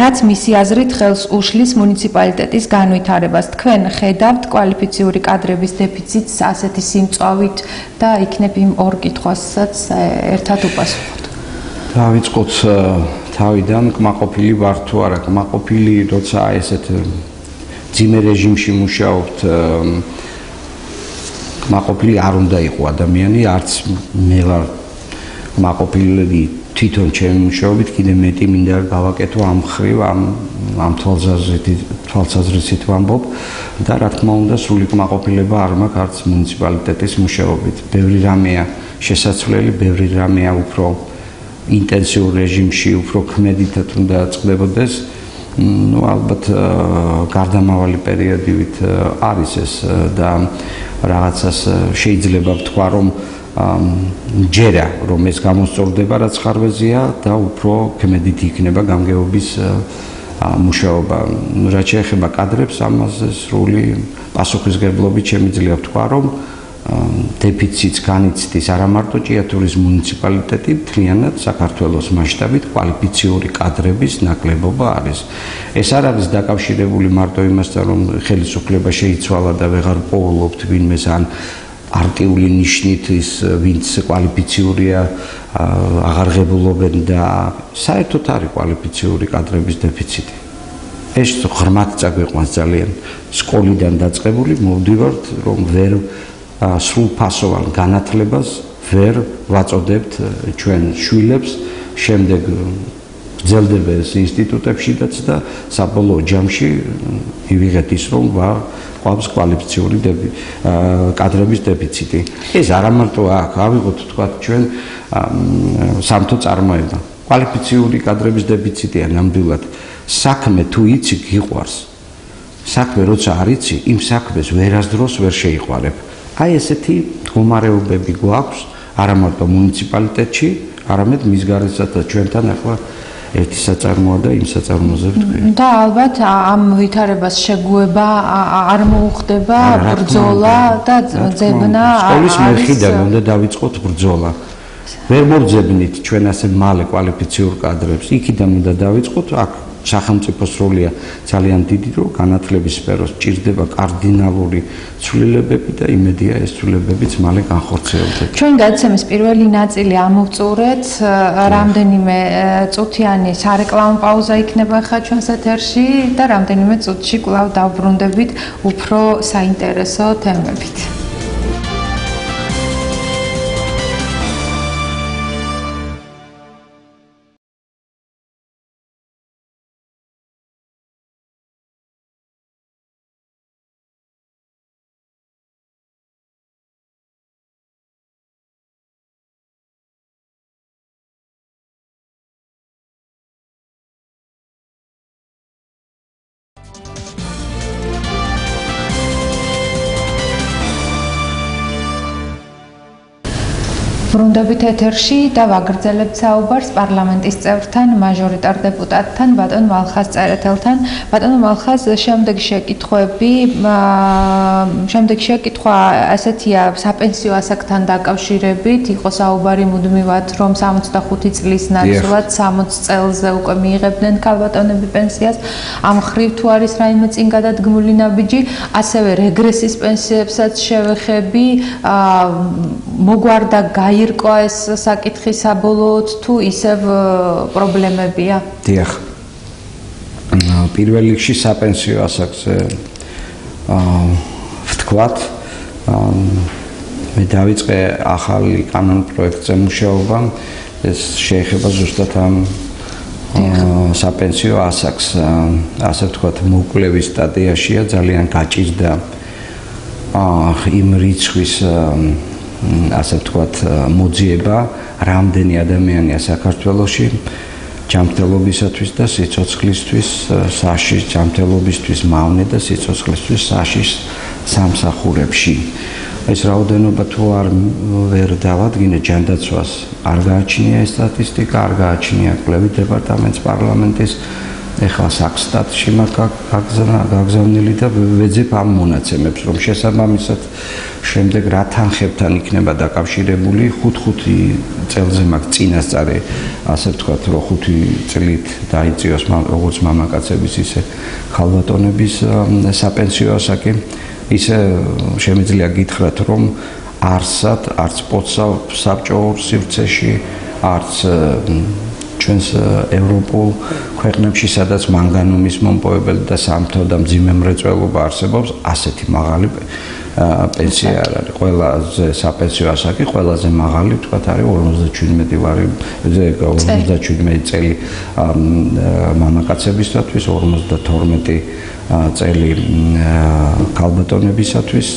H: რაც მისი აზრით ხელს უშლის მუნიციპალიტეტის განვითარებას. თქვენ ხედავთ კვალიფიციური კადრების დეფიციტს ასეთი სიმწვავით და იქნებ იმ ორ კითხვასაც ერთად უპასუხოთ.
M: დავიწყოთ თავიდან, კმაყოფილი ვარ თუ არა, კმაყოფილი, როცა ესეთ ძიმე რეჟიმში მუშაობთ მაყოფილი არ უნდა იყო ადამიანი, არც მე ვარ მაყოფილი თვითონ ჩემი მუშაობით კიდე მეტი მინდა გავაკეთო ამ ხრივ ამ ამ თვალსაზრისით თვალსაზრისით ვამბობ და რა თქმა უნდა სული მაყოფილება არ მაქვს არც მუნიციპალიტეტის მუშაობით. ბევრი რამეა შესაძლებელი, ბევრი რამეა უფრო ინტენსიურ რეჟიმში, უფრო ქმედითად უნდა წდებოდეს. ну ალბათ გარდამავალი პერიოდივით არის ეს და რაღაცას შეიძლება ვთქვა რომ ჯერა რომ ეს გამოსწორდება რაც ხარვეზია და უფრო კმედით იქნება გამგეობის მუშაობა. რაც შეეხება კადრებს ამაზე სრული პასუხისგებლობით შემიძლია ვთქვა რომ დეფიციტს განიცდის არა მარტო ჭიათურის მუნიციპალიტეტი, მთლიანად საქართველოს მასშტაბით კვალიფიციური კადრების ნაკლებობა არის. ეს არ არის დაკავშირებული მარტო იმასთან, რომ ხელისუფლება შეიცვალა და ვეღარ პოულობთ ვინმეს ან პარტიული ნიშნით ის ვინც კვალიფიციურია აღარ ღებულობენ და საერთოდ არის კვალიფიციური კადრების დეფიციტი. ეს ღრმად წაგვიყვანს ძალიან სკოლიდან დაწყებული მოვდივართ რომ ვერ სრულფასოვან განათლებას ვერ ვაწოდებთ ჩვენ შვილებს შემდეგ გძელდებეს ინსტიტუტებშიდაც და საბოლოო ჯამში მივიღეთ ის რომ ყავს კვალიფიციური კადრების დეფიციტი. ეს არა მარტო აქ ავიღოთ თქვა ჩვენ სამთო წარმოება. კვალიფიციური კადრების დეფიციტია ნამდვილად. საქმე თუ იცი გიყვარს. საქმე როცა არ იცი, იმ საქმეს ვერასდროს ვერ შეიყვარებ. აი ესეთი მდგომარეობები გვაქვს არა მარტო მუნიციპალიტეტში, არამედ მის გარესაც ჩვენთან ახლა ერთი საწარმოა და იმ საწარმოზე ვთქვი.
H: და ალბათ ამ ვითარებას შეგუება არ მოუხდება ბრძოლა და ძებნა
M: სკოლის მერხიდან უნდა დავიწყოთ ბრძოლა. ვერ მოძებნით ჩვენ ასე მალე კვალიფიციურ კადრებს. იქიდან უნდა დავიწყოთ აქ სახელმწიფოს როლია ძალიან დიდი, რომ განათლების სფეროს ჭირდება კარდინალური ცვლილებები და იმედია ეს ცვლილებებიც მალე განხორციელდება.
H: ჩვენ გადაცემის პირველი ნაწილი ამოვწურეთ, რამდენიმე წუთიანი სარეკლამო პაუზა იქნება ხა ჩვენს ეთერში და რამდენიმე წუთში კვლავ დავბრუნდებით უფრო საინტერესო თემებით. ბრუნდებით ეთერში და ვაგრძელებთ საუბარს პარლამენტის წევრთან, მაჟორიტარ დეპუტატთან, ბატონ მალხას წერეთელთან. ბატონ მალხას, შემდეგი შეკითხვები, შემდეგი შეკითხვა ასეთია, საპენსიო ასაკთან დაკავშირებით, იყო საუბარი მუდმივად, რომ 65 წლის ნაცვლად 60 წელზე უკვე მიიღებდნენ ქალბატონები პენსიას. ამ ხრივ თუ არის რაიმე წინ გადადგმული ნაბიჯი, ასევე რეგრესის პენსიებსაც შევეხები, მოგვარდა გაი ირკვა ეს საკითხი საბოლოოდ თუ ისევ პრობლემებია?
M: დიახ. პირველ რიგში საპენსიო ასაკზე აა ვთქვათ, მე დავიწყე ახალი კანონ პროექტზე მუშაობა, ეს შეეხება ზუსტად ამ საპენსიო ასაკს, ასე ვთქვათ, მოკლევის სტადიაშია, ძალიან გაჭირდა აა იმ რიცხვის აა ასე ვთქვათ, მოძიება რამდენი ადამიანია საქართველოში ჯანმრთელობისათვის და სიცოცხლისთვის, საშიშ ჯანმრთელობისთვის მავნე და სიცოცხლისთვის საშიშ სამსახურებში. ეს რაოდენობა თუ არ ვერ დავადგინე ჯანდაცვას, არ გააჩნია ეს სტატისტიკა, არ გააჩნია კვლევით დეპარტამენტს პარლამენტის ეხლა საქსტატში მაქვს გაგზავნილი და ვეძებ ამ მონაცემებს რომ შესაბამისად შემდეგ რა თანხებთან იქნება დაკავშირებული 5-5 წელზე მაქვს წინასწარი ასე ვთქვათ რომ 5 წლით დაიწიოს როგორც მამაკაცების ისე ხალბატონების საპენსიო ასაკი. ისე შემიძლია გითხრათ რომ არსად არც პოცა საბჭოურ სივრცეში არც ჩვენს ევროპულ ქვეყნებში, სადაც მანგანუმის მომპოვებელი და სამთო და მძიმე მრეწველობა არსებობს, ასეთი მაღალი პენსია არ არის. ყველაზე საპენსიო ასაკი ყველაზე მაღალი, თქვათ, არის 57 ვარი, ზე 57 წელი მამაკაცებისთვის, 52 წელი ქალბატონებისათვის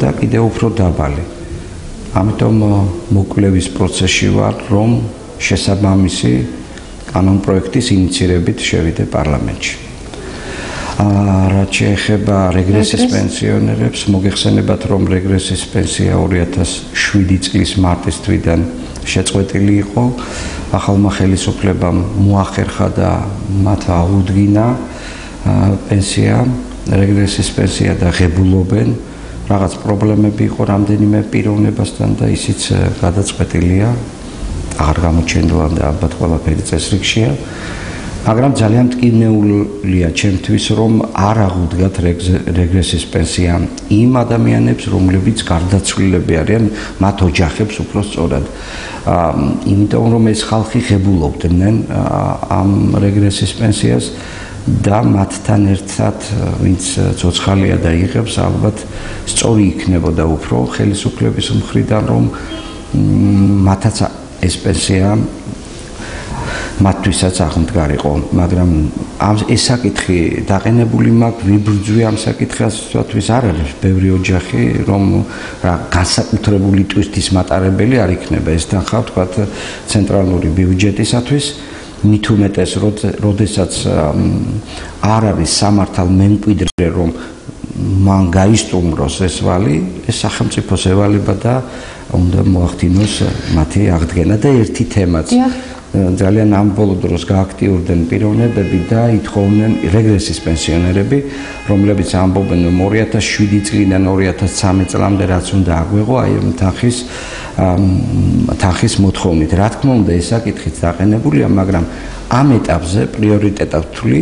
M: და კიდევ უფრო დაბალი. ამიტომ მოკლევის პროცესში ვარ, რომ შესაბამისი კანონ პროექტის ინიცირებით შევიდე პარლამენტში. აა რაც შეეხება რეგრესის პენსიონერებს, მოგეხსენებათ, რომ რეგრესის პენსია 2007 წლის მარტის თვიდან შეწყვეტილი იყო. ახალმა ხელისუფლებამ მოახერხა და მათ აუდგინა პენსია, რეგრესის პენსია და ღებულობენ. რაღაც პრობლემები იყო რამდენიმე პიროვნებასთან და ისიც გადაწყვეტილია აღარ გამოჩენდა და ალბათ ყველაფერი წესრიგშია. მაგრამ ძალიან მტკივნეულია ჩემთვის რომ არ აღუდგათ რეგრესის პენსია იმ ადამიანებს რომლებიც გარდაცვლილები არიან მათ ოჯახებს უფრო სწორად. აა იმიტომ რომ ეს ხალხი ღებულობდნენ ამ რეგრესის პენსიას და მათთან ერთად ვინც ცოცხალია და იღებს ალბათ სწორი იქნებოდა უფრო ხელისუფლების მხრიდან რომ მათაც ეს პენსია მათთვისაც აღმდგარიყო, მაგრამ ამ ეს საკითხი დაყენებული მაქვს ვიბრძვი ამ საკითხისთვის არ არის ბევრი ოჯახი, რომ რა განსაკუთრებული ტვისტის მატარებელი არ იქნება ეს თანხა, თქვა ცენტრალური ბიუჯეტისათვის. მით უმეტეს, როდესაც არ არის სამართალ მემკვიდრე, რომ მან გაისტუმროს ეს ვალი, ეს სახელმწიფოს ევალება და უნდა მოახდინოს მათი აღდგენა და ერთი თემაც ძალიან ამ ბოლო დროს გააქტიურდნენ პიროვნებები და ითხოვდნენ რეგრესის პენსიონერები, რომლებიც ამბობენ რომ 2007 წლიდან 2013 წლამდე რაც უნდა აღვიღო აი თანხის თანხის მოთხოვნით. რა თქმა უნდა, ეს საკითხიც დაყენებულია, მაგრამ ამ ეტაპზე პრიორიტეტად თვლი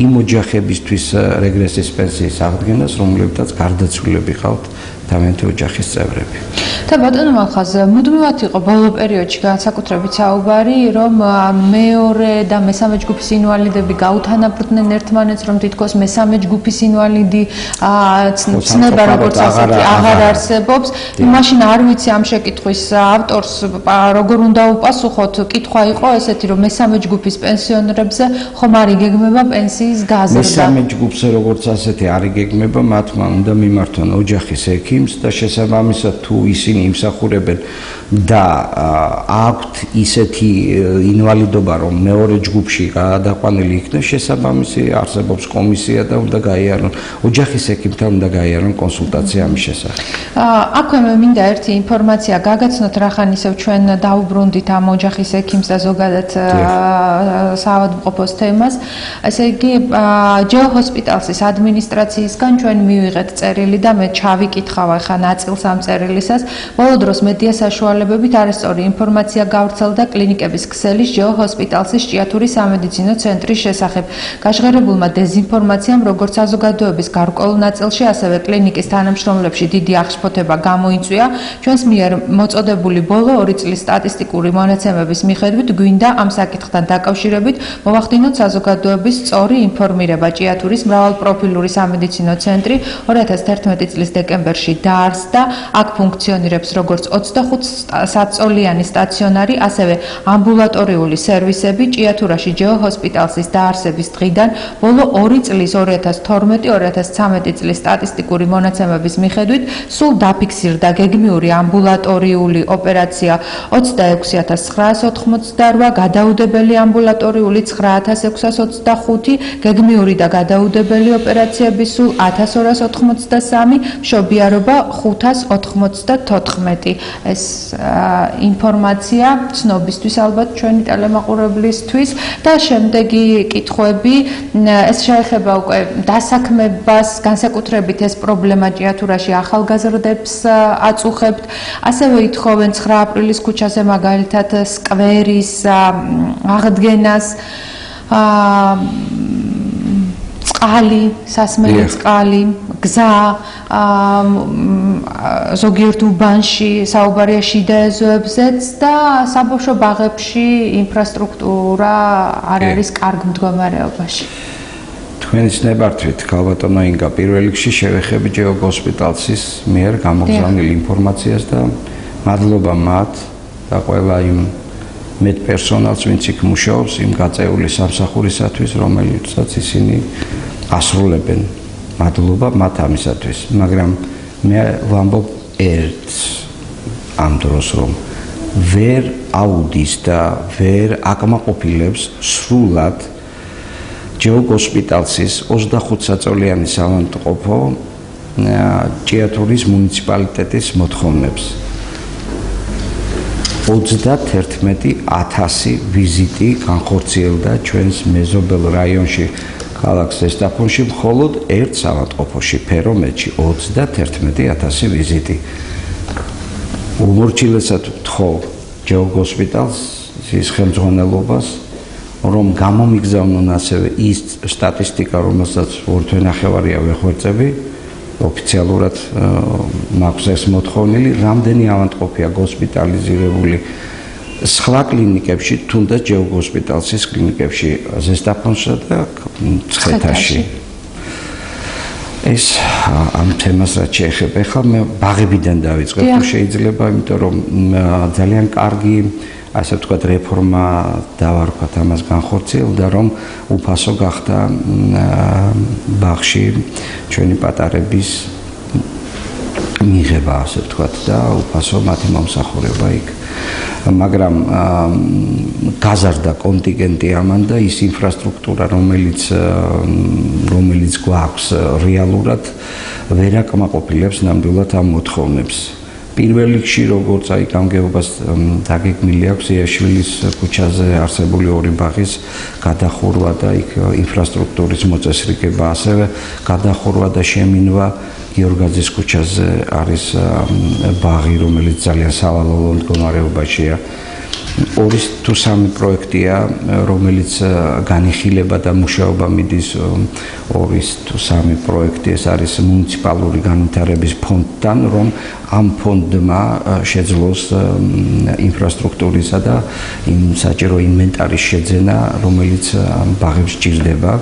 M: იმ ოჯახებისთვის რეგრესის პენსიის აღდგენას, რომლებიც გარდაცვლილები ყავთ თავიანთი ოჯახის წევრები.
H: და ბატონო მახაზ, მუდმივად იყო ბოლო პერიოდში განსაკუთრებით საუბარი, რომ მეორე და მესამე ჯგუფის ინვალიდები გაუთანაბრდნენ ერთმანეთს, რომ თითქოს მესამე ჯგუფის ინვალიდი ცნება როგორც ასეთი აღარ არსებობს. მაშინ არ ვიცი ამ შეკითხვის ავტორს როგორ უნდა უპასუხოთ. კითხვა იყო ესეთი, რომ მესამე ჯგუფის პენსიონერებზე ხომ არ იგეგმება პენსიის გაზრდა?
M: მესამე ჯგუფზე როგორც ასეთი არ იგეგმება, მათმა უნდა მიმართონ ოჯახის ექიმს და შესაბამისად თუ ისინი იმსახურებენ და აქვთ ისეთი ინვალიდობა, რომ მეორე ჯგუფში გადაყვანილი იქნეს შესაბამისი არსებობს კომისია და უნდა გაიარონ ოჯახის ექიმთან უნდა გაიარონ კონსულტაცია ამის შესახებ.
H: აქვე მე მინდა ერთი ინფორმაცია გაგაცნოთ რახან ისევ ჩვენ დაუბრუნდით ამ ოჯახის ექიმს და ზოგადად საავადმყოფოს თემას. ესე იგი ჯეო ჰოსპიტალსის ადმინისტრაციისგან ჩვენ მივიღეთ წერილი და მე ჩავიკითხავ ახლა ნაწილს ამ წერილისას. ბოლო დროს მედია საშუალებებით არასწორი ინფორმაცია გავრცელდა კლინიკების ქსელის ჯეო ჰოსპიტალსის ჭიათურის სამედიცინო ცენტრის შესახებ. გაჟღერებულმა დეზინფორმაციამ როგორც საზოგადოების გარკვეულ ნაწილში, ასევე კლინიკის თანამშრომლებში დიდი აღშფოთება გამოიწვია. ჩვენს მიერ მოწოდებული ბოლო 2 წლის სტატისტიკური მონაცემების მიხედვით გვინდა ამ საკითხთან დაკავშირებით მოვახდინოთ საზოგადოების სწორი ინფორმირება ჭიათურის მრავალპროფილური სამედიცინო ცენტრი 2011 წლის დეკემბერში დაარსდა. აქ ფუნქციონირებს როგორც 25 საწოლიანი სტაციონარი, ასევე ამბულატორიული სერვისები ჭიათურაში ჯეო ჰოსპიტალსის დაარსების დღიდან ბოლო 2 წლის 2012-2013 წლის სტატისტიკური მონაცემების მიხედვით სულ დაფიქსირდა გეგმიური ამბულატორიული ოპერაცია 26988, გადაუდებელი ამბულატორიული 9625, გეგმიური და გადაუდებელი ოპერაციები სულ 1283, მშობიარობა 594. ეს ინფორმაცია ცნობისთვის ალბათ ჩვენი ტელემაყურებლისთვის და შემდეგი კითხვები ეს შეეხება უკვე დასაქმებას, განსაკუთრებით ეს პრობლემა ჭიათურაში ახალგაზრდებს აწუხებთ. ასევე ითხოვენ 9 აპრილის ქუჩაზე მაგალითად სკვერის აღდგენას. აა წყალი, სასმელი წყალი, გზა, ზოგიერთ უბანში, საუბარია შიდა ეზოებზეც და საბავშვო ბაღებში ინფრასტრუქტურა არ არის კარგ მდგომარეობაში.
M: თქვენი ცნებართვით, გალბატონო ინგა, პირველ რიგში შევეხები ჯეო ჰოსპიტალსის მიერ გამოგზავნილ ინფორმაციას და მადლობა მათ და ყველა იმ მეტ პერსონალს, ვინც იქ მუშაობს იმ გაწეული სამსახურისათვის, რომელიცაც ისინი ასრულებენ. მადლობა მათ ამისათვის, მაგრამ მე ვამბობ ერთ ამ დროს რომ ვერ აუდის და ვერ აკმაყოფილებს სრულად ჯეო ჰოსპიტალსის 25 საწოლიანი სამონტყოფო ჭიათურის მუნიციპალიტეტის მოთხოვნებს. 31000 ვიზიტი განხორციელდა ჩვენს მეზობელ რაიონში ქალაქ ზესტაფონში მხოლოდ ერთ სამონტყოფოში ფერომეთში 31000 ვიზიტი. უმორჩილესად ვთხოვ ჯეო ჰოსპიტალს ის ხელმძღვანელობას რომ გამომიგზავნონ ასევე ის სტატისტიკა, რომელსაც ვორთვენ ახევარია ვეხვერწები, ოფიციალურად მაქვს ეს მოთხოვნილი, რამდენი ავანტყოფია გოსპიტალიზირებული სხვა კლინიკებში, თუნდაც ჯეო ჰოსპიტალსის კლინიკებში, ზესტაფონსა და ცხეთაში. ეს ამ თემას რაც შეეხება, ხა მე ბაღებიდან დავიწყებ, თუ შეიძლება, იმიტომ რომ ძალიან კარგი ასე ვთქვათ რეფორმა დავარქვათ ამას განხორციელდა რომ უფასო გახდა ბახში ჩვენი პატარების მიღება ასე ვთქვათ და უფასო მათი მომსახურება იქ. მაგრამ გაზარდა კონტინგენტი ამან და ის ინფრასტრუქტურა რომელიც რომელიც გვაქვს რეალურად ვერ აკმაყოფილებს ნამდვილად ამ მოთხოვნებს. პირველ რიგში როგორც აი გამგეობას დაგეგმილი აქვს იაშვილის ქუჩაზე არსებული ორი ბაღის გადახურვა და იქ ინფრასტრუქტურის მოწესრიგება, ასევე გადახურვა და შემინვა გიორგაძის ქუჩაზე არის ბაღი, რომელიც ძალიან სავალალო მდგომარეობაშია. ორი თუ სამი პროექტია, რომელიც განიხილება და მუშაობა მიდის ორი თუ სამი პროექტი, ეს არის მუნიციპალური განვითარების ფონდთან, რომ ამ ფონდმა შეძლოს ინფრასტრუქტურისა და იმ საჭირო ინვენტარის შეძენა, რომელიც ამ ბაღებს ჭირდება.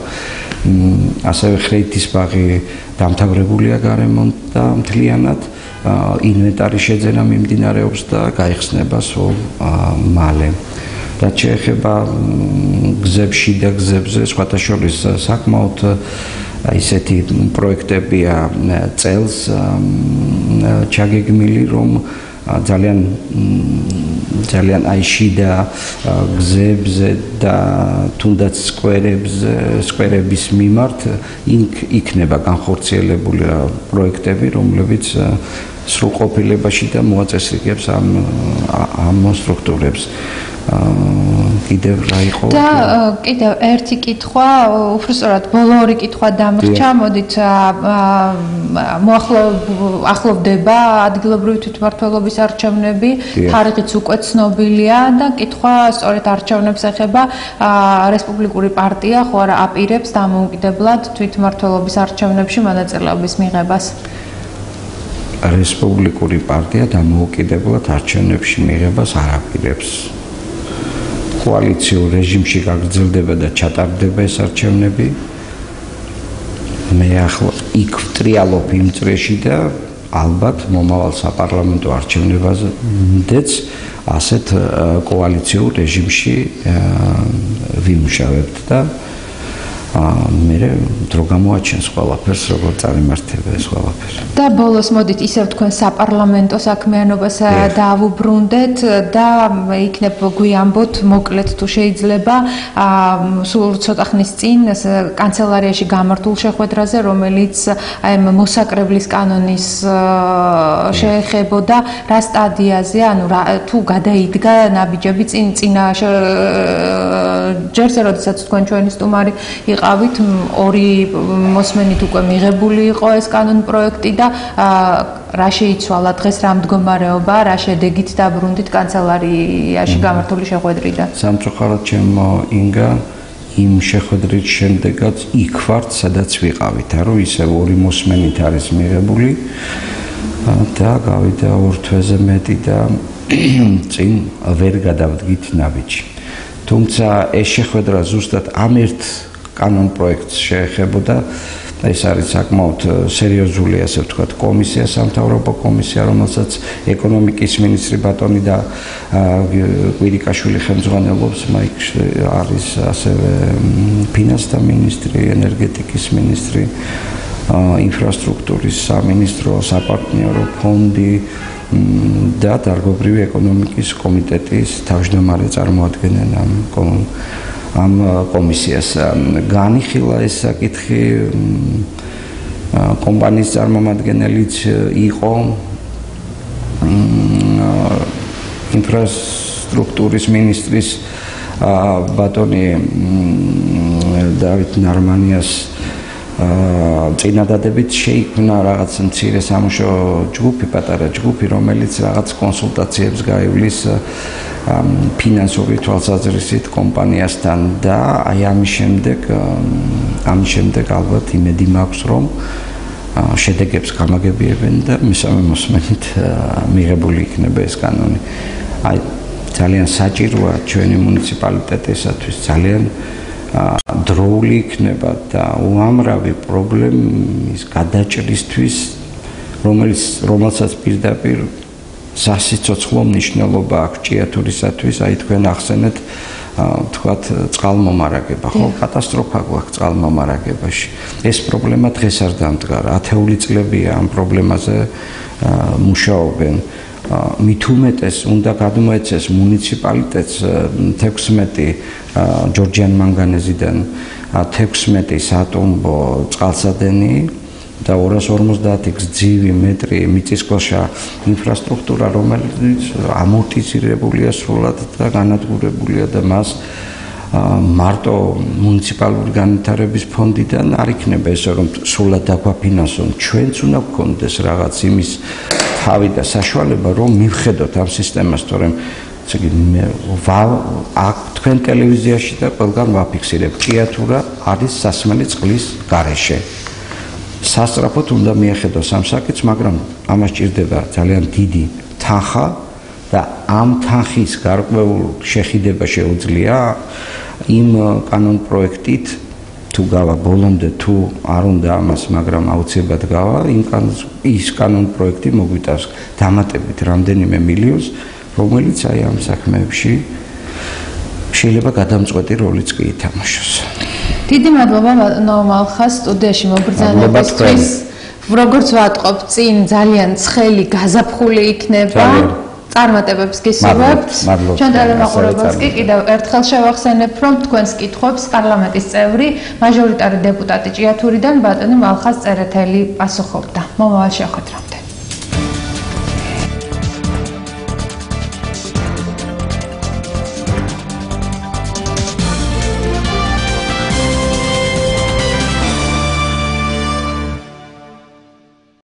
M: ასევე ხრეითის ბაღი დამთავრებულია გარემონტ და მთლიანად ინვენტარის შეძენა მიმდინარეობს და გაიხსნება სულ მალე. რაც შეეხება გზებში და გზებზე, სხვათა შორის საკმაოდ ისეთი პროექტებია წელს ჩაგეგმილი, რომ ძალიან ძალიან აი შიდა გზებზე და თუნდაც სკვერებზე სკვერების მიმართ იქ იქნება განხორციელებული პროექტები რომლებიც სრულყოფილებაში და მოაწესრიგებს ამ ამ სტრუქტურებს კიდევ რა იყო?
H: და კიდევ ერთი კითხვა უბრალოდ ბოლო ორი კითხვა დამრჩა მოდით მოახლო ახლოვდება ადგილობრივი თვითმმართველობის არჩევნები თარიღიც უკვე ცნობილია და კითხვა სწორედ არჩევნებს ეხება რესპუბლიკური პარტია ხო არა აპირებს დამოუკიდებლად თვითმმართველობის არჩევნებში მონაწილეობის მიღებას.
M: რესპუბლიკური პარტია დამოუკიდებლად არჩევნებში მიღებას არ აპირებს. კოალიციურ რეჟიმში გაგრძელდება და ჩატარდება ეს არჩევნები. მე ახლა იქ ვტრიალობ იმ წრეში და ალბათ მომავალ საპარლამენტო არჩევნებაზეც ასეთ კოალიციურ რეჟიმში ვიმუშავებთ და მე დრო გამოაჩენს ყველაფერს როგორ წარიმართება ეს ყველაფერი
H: და ბოლოს მოდით ისევ თქვენ საპარლამენტო საქმიანობას დაავუბრუნდეთ და იქნებ გვიამბოთ მოკლედ თუ შეიძლება სულ ცოტა ხნის წინ კანცელარიაში გამართულ შეხვედრაზე რომელიც აი მოსაკრებლის კანონის შეეხებოდა რა სტადიაზე ანუ თუ გადაიდგა ნაბიჯები წინ წინა ჯერზე როდესაც თქვენ ჩვენი სტუმარი ვიყავით ორი მოსმენით უკვე მიღებული იყო ეს კანონ პროექტი და რა შეიცვალა? დღეს რა მდგომარეობა? რა შედეგით დაბრუნდით კანცელარიაში გამართული შეხვედრიდან?
M: სამწუხაროდ ჩემო ინგა იმ შეხვედრის შემდეგაც იქ ვართ სადაც ვიყავით. არო ისე ორი მოსმენით არის მიღებული. და გავიდა ორ თვეზე მეტი და <clears throat> წინ ვერ გადავდგით ნაბიჯი. თუმცა ეს შეხვედრა ზუსტად ამ ერთ კანონ პროექტს შეეხებოდა ეს არის საკმაოდ სერიოზული ასე ვთქვათ კომისია სამთავრობო კომისია რომელსაც ეკონომიკის მინისტრი ბატონი და კვირიკაშვილი ხელმძღვანელობს მაიქ არის ასევე ფინანსთა მინისტრი ენერგეტიკის მინისტრი ინფრასტრუქტურის სამინისტრო საპარტნიორო ფონდი და დარგობრივი ეკონომიკის კომიტეტის თავმჯდომარე წარმოადგენენ ამ ამ კომისიას. განიხილა ეს საკითხი კომპანიის წარმომადგენელიც იყო ინფრასტრუქტურის ministris ბატონი დავით ნარმანიას წინადადებით შეიქმნა რაღაც მცირე სამუშო ჯგუფი, პატარა ჯგუფი, რომელიც რაღაც კონსულტაციებს გაივლის ფინანსური თვალსაზრისით კომპანიასთან და აი ამის შემდეგ ამის შემდეგ ალბათ იმედი მაქვს, რომ შედეგებს გამაგებიებენ და მისამე მოსმენით მიღებული იქნება ეს კანონი. აი ძალიან საჭიროა ჩვენი მუნიციპალიტეტისათვის ძალიან დროული იქნება და უამრავი პრობლემის გადაჭრისთვის რომელიც რომელსაც პირდაპირ სასიცოცხლო მნიშვნელობა აქვს ჭიათურისათვის. აი თქვენ ახსენეთ თქვათ წყალმომარაგება ხო? კატასტროფა გვაქვს წყალმომარაგებაში. ეს პრობლემა დღეს არ დამდგარა. ათეული წლებია ამ პრობლემაზე მუშაობენ. მით უმეტეს უნდა გადმოეცეს მუნიციპალიტეტს 16 ჯორჯიან მანგანეზიდან 16 სატომბო წყალსადენი და 250 გზივი მეტრი მიწისქვეშა ინფრასტრუქტურა რომელიც ამორტიზირებულია სრულად და განადგურებულია და მას მარტო მუნიციპალური განვითარების ფონდიდან არ იქნება ესე რომ სრულად დაგვაფინანსონ. ჩვენც უნდა გქონდეს რაღაც იმის თავი და საშუალება რომ მივხედოთ ამ სისტემას თორემ ესე იგი აქ თქვენ ტელევიზიაში და ყველგან ვაფიქსირებ. ჭიათურა არის სასმელი წყლის გარეშე სასწრაფოდ უნდა მიეხედოს ამ საკითხს მაგრამ ამას ჭირდება ძალიან დიდი თანხა და ამ თანხის გარკვეულ შეხიდება შეუძლია იმ კანონ პროექტით თუ გავა ბოლომდე თუ არ უნდა ამას მაგრამ აუცილებლად გავა იმ კანონს ის კანონ პროექტი მოგვიტავს დამატებით რამდენიმე მილიონს რომელიც აი ამ საქმეებში შეიძლება გადამწყვეტი როლიც კი ითამაშოს
H: დიდი მადლობა ნორმალ ხას სტუდიაში მოგბრძანებისთვის როგორც ვატყობ, წინ ძალიან ცხელი გაზაფხული იქნება. წარმატებებს გისურვებთ. ჩვენ ტელემაყურებელს კი კიდევ ერთხელ შევახსენებ, რომ თქვენს კითხვებს პარლამენტის წევრი, მაჟორიტარი დეპუტატი ჭიათურიდან ბატონი მალხაზ წერეთელი პასუხობდა. მომავალ შეხვედრამდე